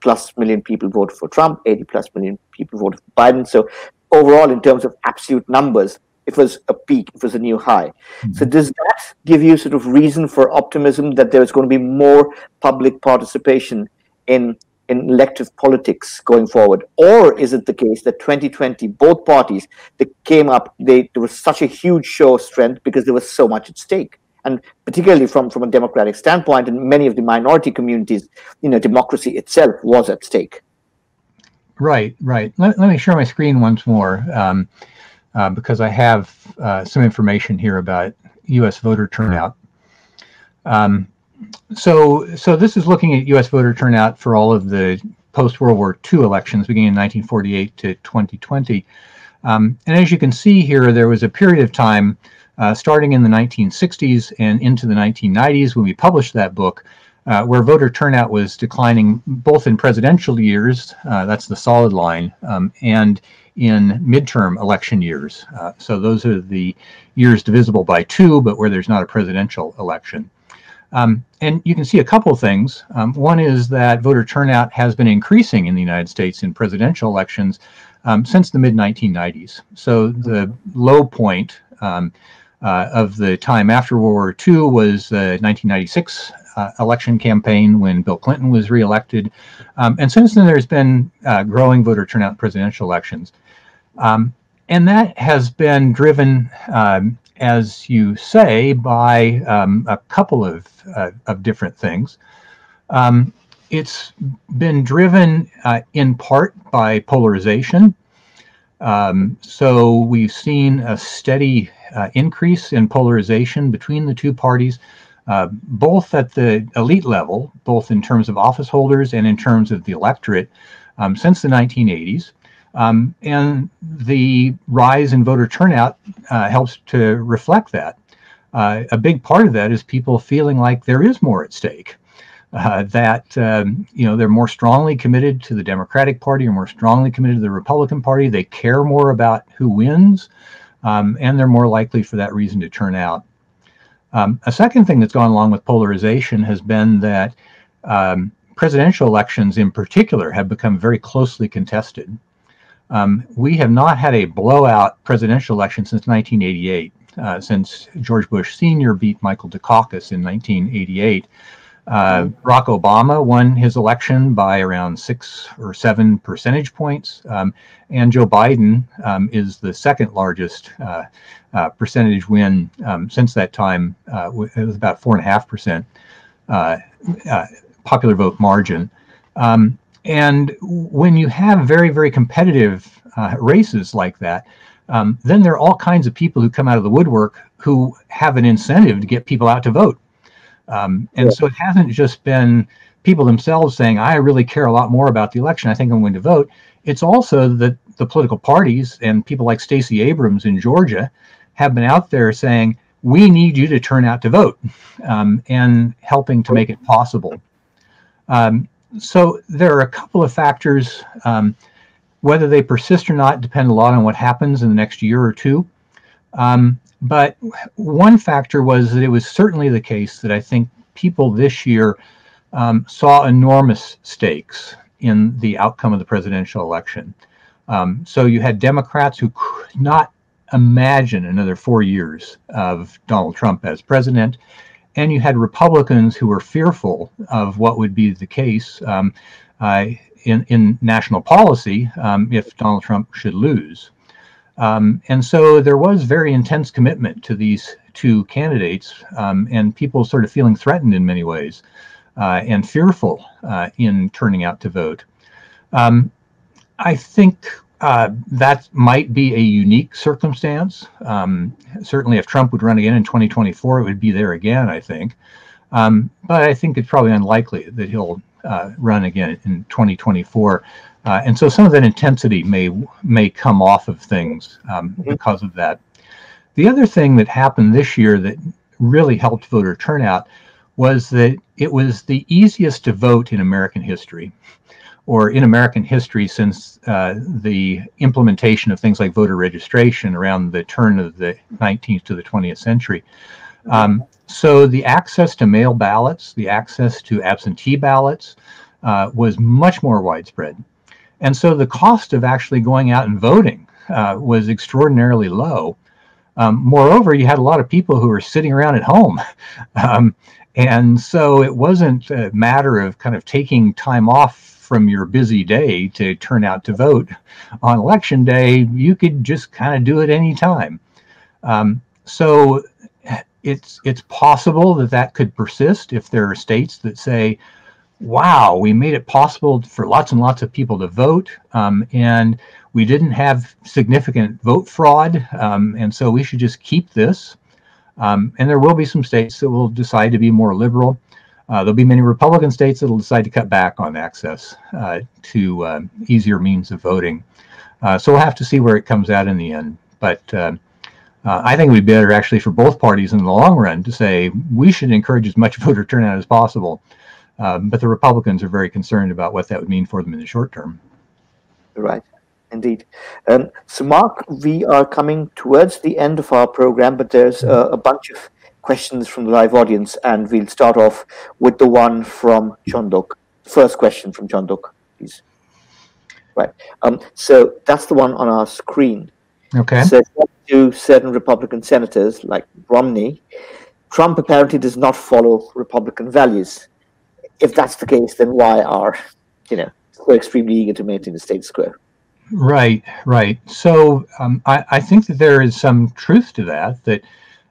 plus million people voted for Trump, 80 plus million people voted for Biden. So overall, in terms of absolute numbers, it was a peak, it was a new high. Mm-hmm. So does that give you sort of reason for optimism that there is going to be more public participation in in elective politics going forward? Or is it the case that 2020 both parties that came up they there was such a huge show of strength because there was so much at stake? And particularly from from a democratic standpoint in many of the minority communities you know democracy itself was at stake. Right right. Let, let me share my screen once more. Um, uh, because i have uh, some information here about u.s voter turnout um, so, so this is looking at U.S. voter turnout for all of the post-World War II elections beginning in 1948 to 2020. Um, and as you can see here, there was a period of time uh, starting in the 1960s and into the 1990s when we published that book, uh, where voter turnout was declining both in presidential years, uh, that's the solid line, um, and in midterm election years. Uh, so those are the years divisible by two, but where there's not a presidential election. Um, and you can see a couple things. Um, one is that voter turnout has been increasing in the United States in presidential elections um, since the mid 1990s. So the low point um, uh, of the time after World War II was the 1996 uh, election campaign when Bill Clinton was reelected. Um, and since then, there's been uh, growing voter turnout in presidential elections. Um, and that has been driven um, as you say, by um, a couple of, uh, of different things. Um, it's been driven uh, in part by polarization. Um, so we've seen a steady uh, increase in polarization between the two parties, uh, both at the elite level, both in terms of office holders and in terms of the electorate, um, since the 1980s. Um, and the rise in voter turnout uh, helps to reflect that. Uh, a big part of that is people feeling like there is more at stake. Uh, that um, you know they're more strongly committed to the Democratic Party or more strongly committed to the Republican Party. They care more about who wins, um, and they're more likely for that reason to turn out. Um, a second thing that's gone along with polarization has been that um, presidential elections in particular have become very closely contested. Um, we have not had a blowout presidential election since 1988, uh, since George Bush Sr. beat Michael Dukakis in 1988. Uh, Barack Obama won his election by around six or seven percentage points, um, and Joe Biden um, is the second largest uh, uh, percentage win um, since that time. Uh, it was about four and a half percent uh, uh, popular vote margin. Um, and when you have very, very competitive races like that, um, then there are all kinds of people who come out of the woodwork who have an incentive to get people out to vote. Um, and yeah. so it hasn't just been people themselves saying, I really care a lot more about the election. I think I'm going to vote. It's also that the political parties and people like Stacey Abrams in Georgia have been out there saying, we need you to turn out to vote um, and helping to make it possible. Um, so there are a couple of factors. Um, whether they persist or not depend a lot on what happens in the next year or two. Um, but one factor was that it was certainly the case that I think people this year um, saw enormous stakes in the outcome of the presidential election. Um, so you had Democrats who could not imagine another four years of Donald Trump as president. And you had Republicans who were fearful of what would be the case um, uh, in, in national policy um, if Donald Trump should lose. Um, and so there was very intense commitment to these two candidates, um, and people sort of feeling threatened in many ways uh, and fearful uh, in turning out to vote. Um, I think uh, that might be a unique circumstance. Um, certainly, if Trump would run again in 2024, it would be there again, I think. Um, but I think it's probably unlikely that he'll uh, run again in 2024. Uh, and so some of that intensity may may come off of things um, mm-hmm. because of that. The other thing that happened this year that really helped voter turnout was that it was the easiest to vote in American history, or in American history since uh, the implementation of things like voter registration around the turn of the 19th to the 20th century. Um, so the access to mail ballots, the access to absentee ballots uh, was much more widespread. And so the cost of actually going out and voting uh, was extraordinarily low. Um, moreover, you had a lot of people who were sitting around at home. Um, and so it wasn't a matter of kind of taking time off from your busy day to turn out to vote on election day. You could just kind of do it anytime. Um, so it's it's possible that that could persist if there are states that say, "Wow, we made it possible for lots and lots of people to vote, um, and we didn't have significant vote fraud, um, and so we should just keep this." Um, and there will be some states that will decide to be more liberal. Uh, there'll be many Republican states that will decide to cut back on access uh, to uh, easier means of voting. Uh, so we'll have to see where it comes out in the end. But uh, uh, I think it would be better actually for both parties in the long run to say we should encourage as much voter turnout as possible. Um, but the Republicans are very concerned about what that would mean for them in the short term. Right, indeed. Um, so, Mark, we are coming towards the end of our program, but there's uh, a bunch of questions from the live audience, and we'll start off with the one from John Chandok. First question from John Chandok, please. Right. Um, so that's the one on our screen. Okay. So to certain Republican senators like Romney, Trump apparently does not follow Republican values. If that's the case, then why are you know so extremely eager to maintain the status quo? Right, right. So um, I, I, think that there is some truth to that. That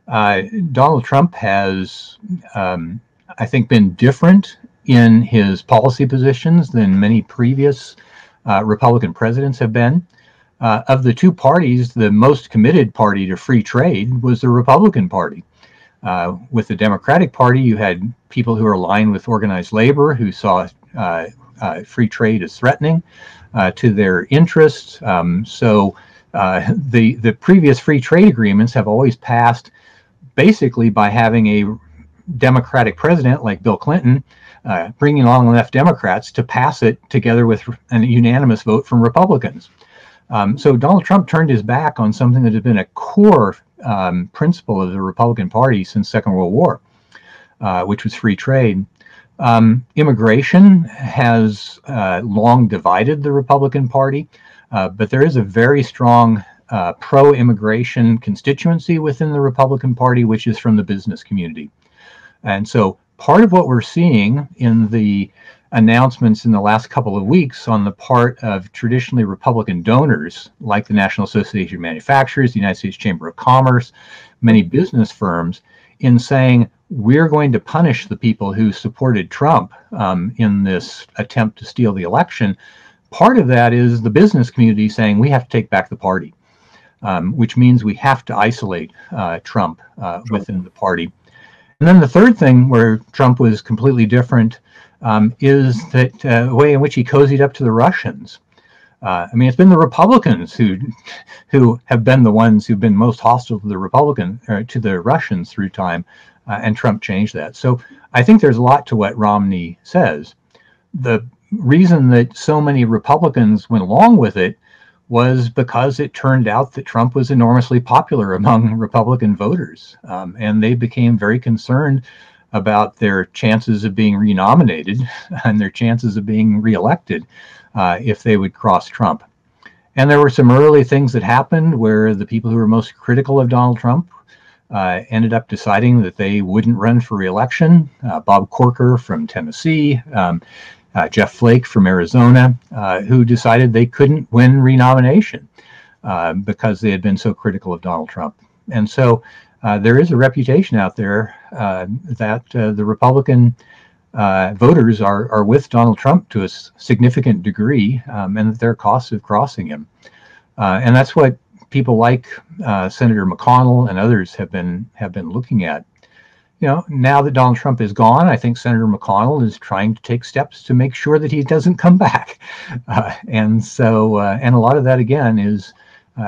uh, Donald Trump has, um, I think, been different in his policy positions than many previous uh, Republican presidents have been uh, of the two parties, the most committed party to free trade was the Republican Party. Uh, with the Democratic Party, you had people who are aligned with organized labor who saw uh, uh free trade as threatening to their interests. Um, so uh, the the previous free trade agreements have always passed basically by having a Democratic president like Bill Clinton bringing along left Democrats to pass it together with a unanimous vote from Republicans. Um, so Donald Trump turned his back on something that had been a core um, principle of the Republican Party since Second World War, uh, which was free trade. Um, immigration has uh, long divided the Republican Party, uh, but there is a very strong uh, pro immigration constituency within the Republican Party, which is from the business community. And so part of what we're seeing in the announcements in the last couple of weeks on the part of traditionally Republican donors like the National Association of Manufacturers, the United States Chamber of Commerce, many business firms, in saying we're going to punish the people who supported Trump um, in this attempt to steal the election. Part of that is the business community saying we have to take back the party, um, which means we have to isolate uh, Trump uh, within the party. And then the third thing where Trump was completely different um, is that uh, the way in which he cozied up to the Russians. Uh, I mean, it's been the Republicans who who have been the ones who've been most hostile to the Republican uh, to the Russians through time, uh, and Trump changed that. So I think there's a lot to what Romney says. The reason that so many Republicans went along with it was because it turned out that Trump was enormously popular among Republican voters, um, and they became very concerned about their chances of being renominated and their chances of being reelected uh, if they would cross Trump. And there were some early things that happened where the people who were most critical of Donald Trump uh, ended up deciding that they wouldn't run for reelection. Uh, Bob Corker from Tennessee, um, uh, Jeff Flake from Arizona, uh, who decided they couldn't win renomination uh, because they had been so critical of Donald Trump. And so uh, there is a reputation out there uh, that uh, the Republican voters are, are with Donald Trump to a significant degree, um, and that there are costs of crossing him. And that's what people like Senator McConnell and others have been have been looking at. You know, now that Donald Trump is gone, I think Senator McConnell is trying to take steps to make sure that he doesn't come back. and so, and a lot of that again is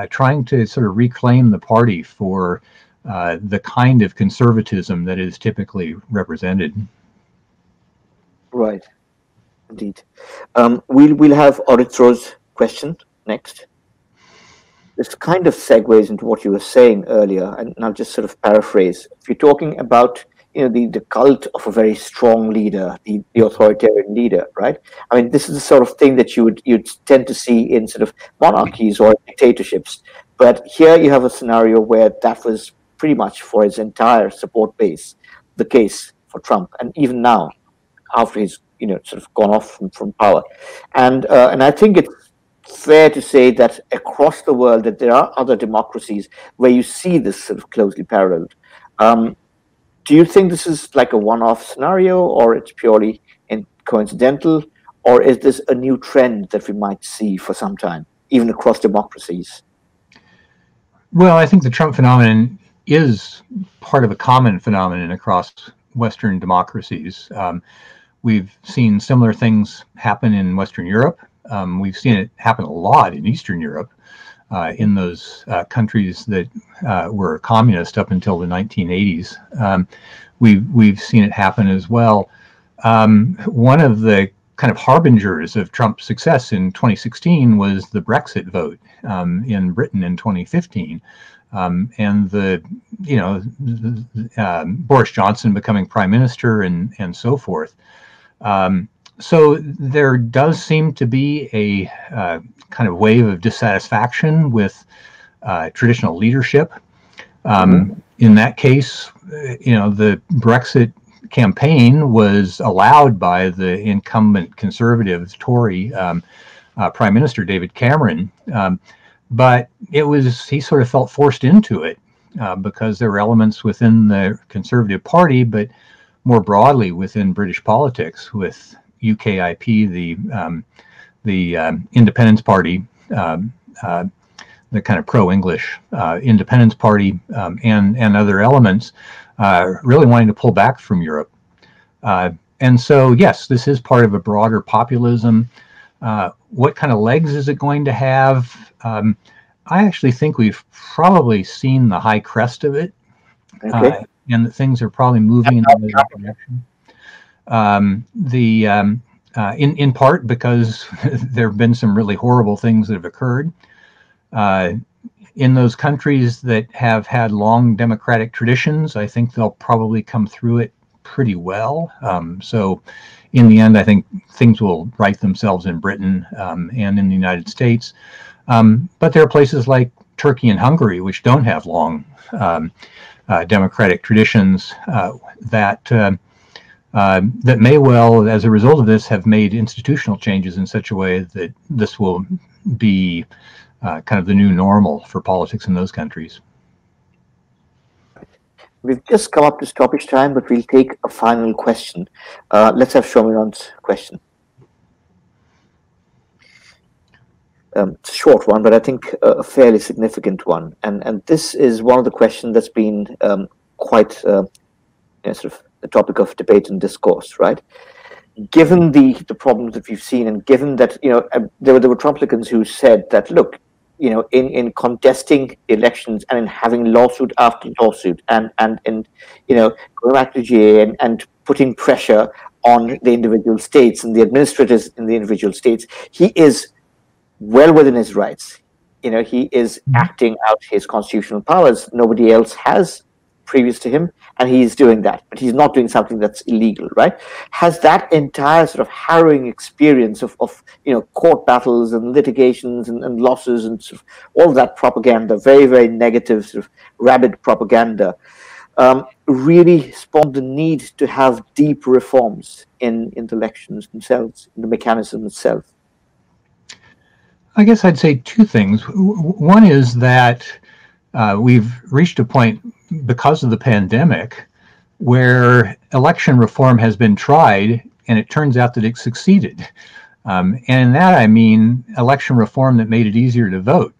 trying to sort of reclaim the party for uh, the kind of conservatism that is typically represented. Right, indeed. Um, we'll we'll have Oritro's question next. This kind of segues into what you were saying earlier, and I'll just sort of paraphrase. If you're talking about you know the, the cult of a very strong leader, the, the authoritarian leader, right? I mean, this is the sort of thing that you would you'd tend to see in sort of monarchies or dictatorships. But here you have a scenario where that was pretty much for his entire support base the case for Trump, and even now, after he's you know sort of gone off from, from power, and uh, and I think it's fair to say that across the world that there are other democracies where you see this sort of closely paralleled. Um, do you think this is like a one-off scenario, or it's purely in coincidental, or is this a new trend that we might see for some time, even across democracies? Well, I think the Trump phenomenon is part of a common phenomenon across Western democracies. Um, we've seen similar things happen in Western Europe. Um, we've seen it happen a lot in Eastern Europe, uh, in those uh, countries that uh, were communist up until the 1980s. Um, we've we've seen it happen as well. Um, one of the kind of harbingers of Trump's success in 2016 was the Brexit vote um, in Britain in 2015. Um, and the you know uh, Boris Johnson becoming prime minister and and so forth. Um, so there does seem to be a uh, kind of wave of dissatisfaction with uh, traditional leadership. Um, mm-hmm. In that case, you know the Brexit campaign was allowed by the incumbent conservative Tory um, uh, Prime Minister David Cameron um, but it was he sort of felt forced into it uh, because there were elements within the Conservative Party, but more broadly within British politics, with UKIP, the um, the um, Independence Party, um, uh, the kind of pro-English uh, Independence Party, um, and and other elements, uh, really wanting to pull back from Europe. Uh, and so, yes, this is part of a broader populism. Uh, what kind of legs is it going to have? Um, I actually think we've probably seen the high crest of it, okay. uh, and that things are probably moving in the direction. Um, the um, uh, in in part because there have been some really horrible things that have occurred uh, in those countries that have had long democratic traditions. I think they'll probably come through it pretty well. Um, so, in the end, I think things will right themselves in Britain um, and in the United States. Um, but there are places like Turkey and Hungary which don't have long um, uh, democratic traditions uh, that. Uh, that may well, as a result of this, have made institutional changes in such a way that this will be uh, kind of the new normal for politics in those countries. We've just come up to stoppage time, but we'll take a final question. Uh, let's have Shomiran's question. Um, it's a short one, but I think a fairly significant one. And and this is one of the questions that's been um, quite uh, you know, sort of the topic of debate and discourse, right? Given the the problems that we've seen, and given that you know uh, there were there were Trumplicans who said that look, you know, in, in contesting elections and in having lawsuit after lawsuit and, and, and you know, going back to GA and, and putting pressure on the individual states and the administrators in the individual states, he is well within his rights. You know, he is mm-hmm. acting out his constitutional powers. Nobody else has previous to him, and he's doing that, but he's not doing something that's illegal, right? Has that entire sort of harrowing experience of, of you know court battles and litigations and, and losses and sort of all that propaganda, very very negative sort of rabid propaganda, um, really spawned the need to have deep reforms in, in the elections themselves, in the mechanism itself. I guess I'd say two things. One is that uh, we've reached a point because of the pandemic where election reform has been tried and it turns out that it succeeded. Um, and in that I mean election reform that made it easier to vote.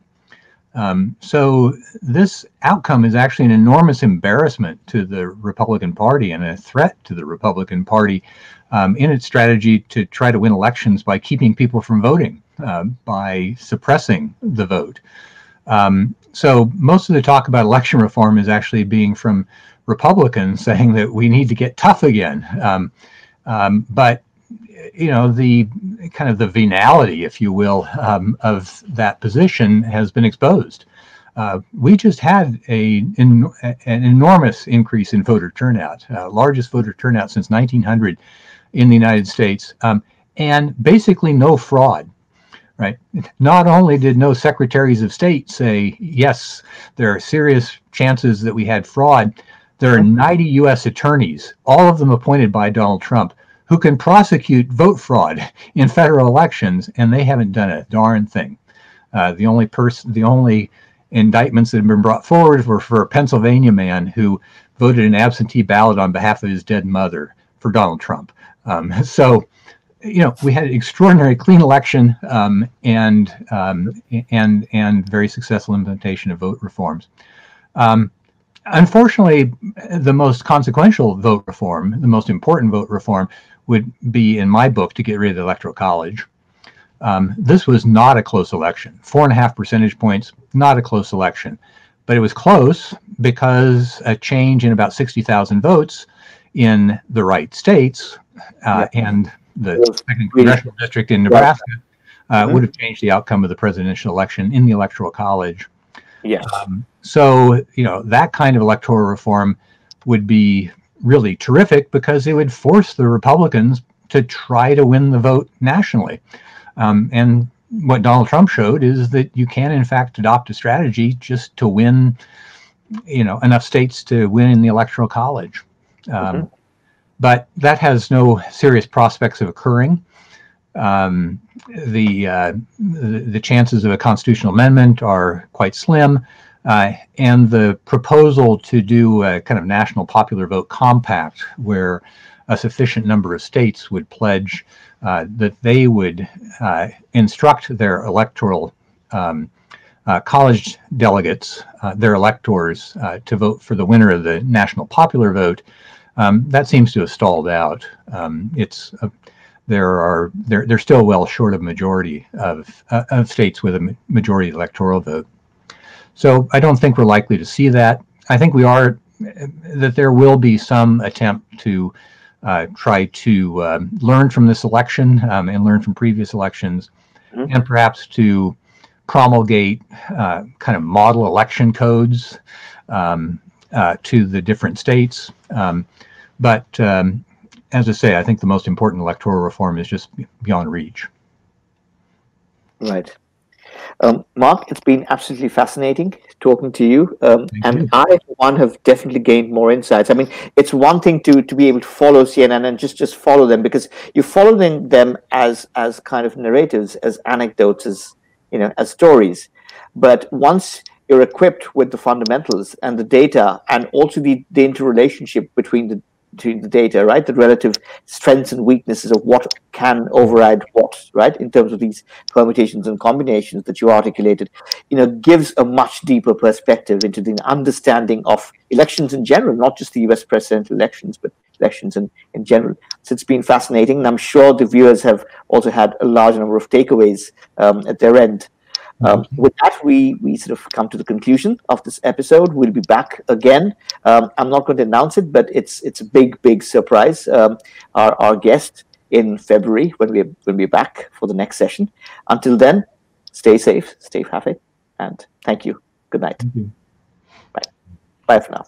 Um, so this outcome is actually an enormous embarrassment to the Republican Party and a threat to the Republican Party um, in its strategy to try to win elections by keeping people from voting, uh, by suppressing the vote. Um, so most of the talk about election reform is actually being from Republicans saying that we need to get tough again. Um, um, but you know the kind of the venality, if you will, um, of that position has been exposed. Uh, we just had a in, an enormous increase in voter turnout, uh, largest voter turnout since 1900 in the United States, um, and basically no fraud right? Not only did no secretaries of state say, yes, there are serious chances that we had fraud, there are 90 U.S. attorneys, all of them appointed by Donald Trump, who can prosecute vote fraud in federal elections, and they haven't done a darn thing. Uh, the only person, the only indictments that have been brought forward were for a Pennsylvania man who voted an absentee ballot on behalf of his dead mother for Donald Trump. Um, so you know, we had an extraordinary clean election um, and um, and and very successful implementation of vote reforms. Um, unfortunately, the most consequential vote reform, the most important vote reform, would be in my book to get rid of the electoral college. Um, this was not a close election. Four and a half percentage points, not a close election, but it was close because a change in about sixty thousand votes in the right states uh, yeah. and the second congressional district in Nebraska, uh, mm-hmm. would have changed the outcome of the presidential election in the electoral college. Yes. Um, so you know that kind of electoral reform would be really terrific because it would force the Republicans to try to win the vote nationally. Um, and what Donald Trump showed is that you can, in fact, adopt a strategy just to win, you know, enough states to win in the electoral college. Um, mm-hmm but that has no serious prospects of occurring. Um, the, uh, the, the chances of a constitutional amendment are quite slim, uh, and the proposal to do a kind of national popular vote compact, where a sufficient number of states would pledge uh, that they would uh, instruct their electoral um, uh, college delegates, uh, their electors, to vote for the winner of the national popular vote um, that seems to have stalled out. Um, it's uh, there are they're they're still well short of majority of uh, of states with a majority electoral vote. So I don't think we're likely to see that. I think we are that there will be some attempt to uh, try to um, learn from this election um, and learn from previous elections, mm-hmm. and perhaps to promulgate uh, kind of model election codes um, uh, to the different states. Um, But um, as I say, I think the most important electoral reform is just beyond reach. Right. Um, Mark, it's been absolutely fascinating talking to you. Um, and you. I, for one, have definitely gained more insights. I mean, it's one thing to to be able to follow CNN and just just follow them because you're following them as as kind of narratives, as anecdotes, as you know, as stories. But once you're equipped with the fundamentals and the data, and also the the interrelationship between the between the data, right? The relative strengths and weaknesses of what can override what, right? In terms of these permutations and combinations that you articulated, you know, gives a much deeper perspective into the understanding of elections in general, not just the US presidential elections, but elections in, in general. So it's been fascinating. And I'm sure the viewers have also had a large number of takeaways um, at their end. Um, with that, we we sort of come to the conclusion of this episode. We'll be back again. Um, I'm not going to announce it, but it's it's a big big surprise. Um, our our guest in February when we when we're back for the next session. Until then, stay safe, stay happy, and thank you. Good night. You. Bye. Bye for now.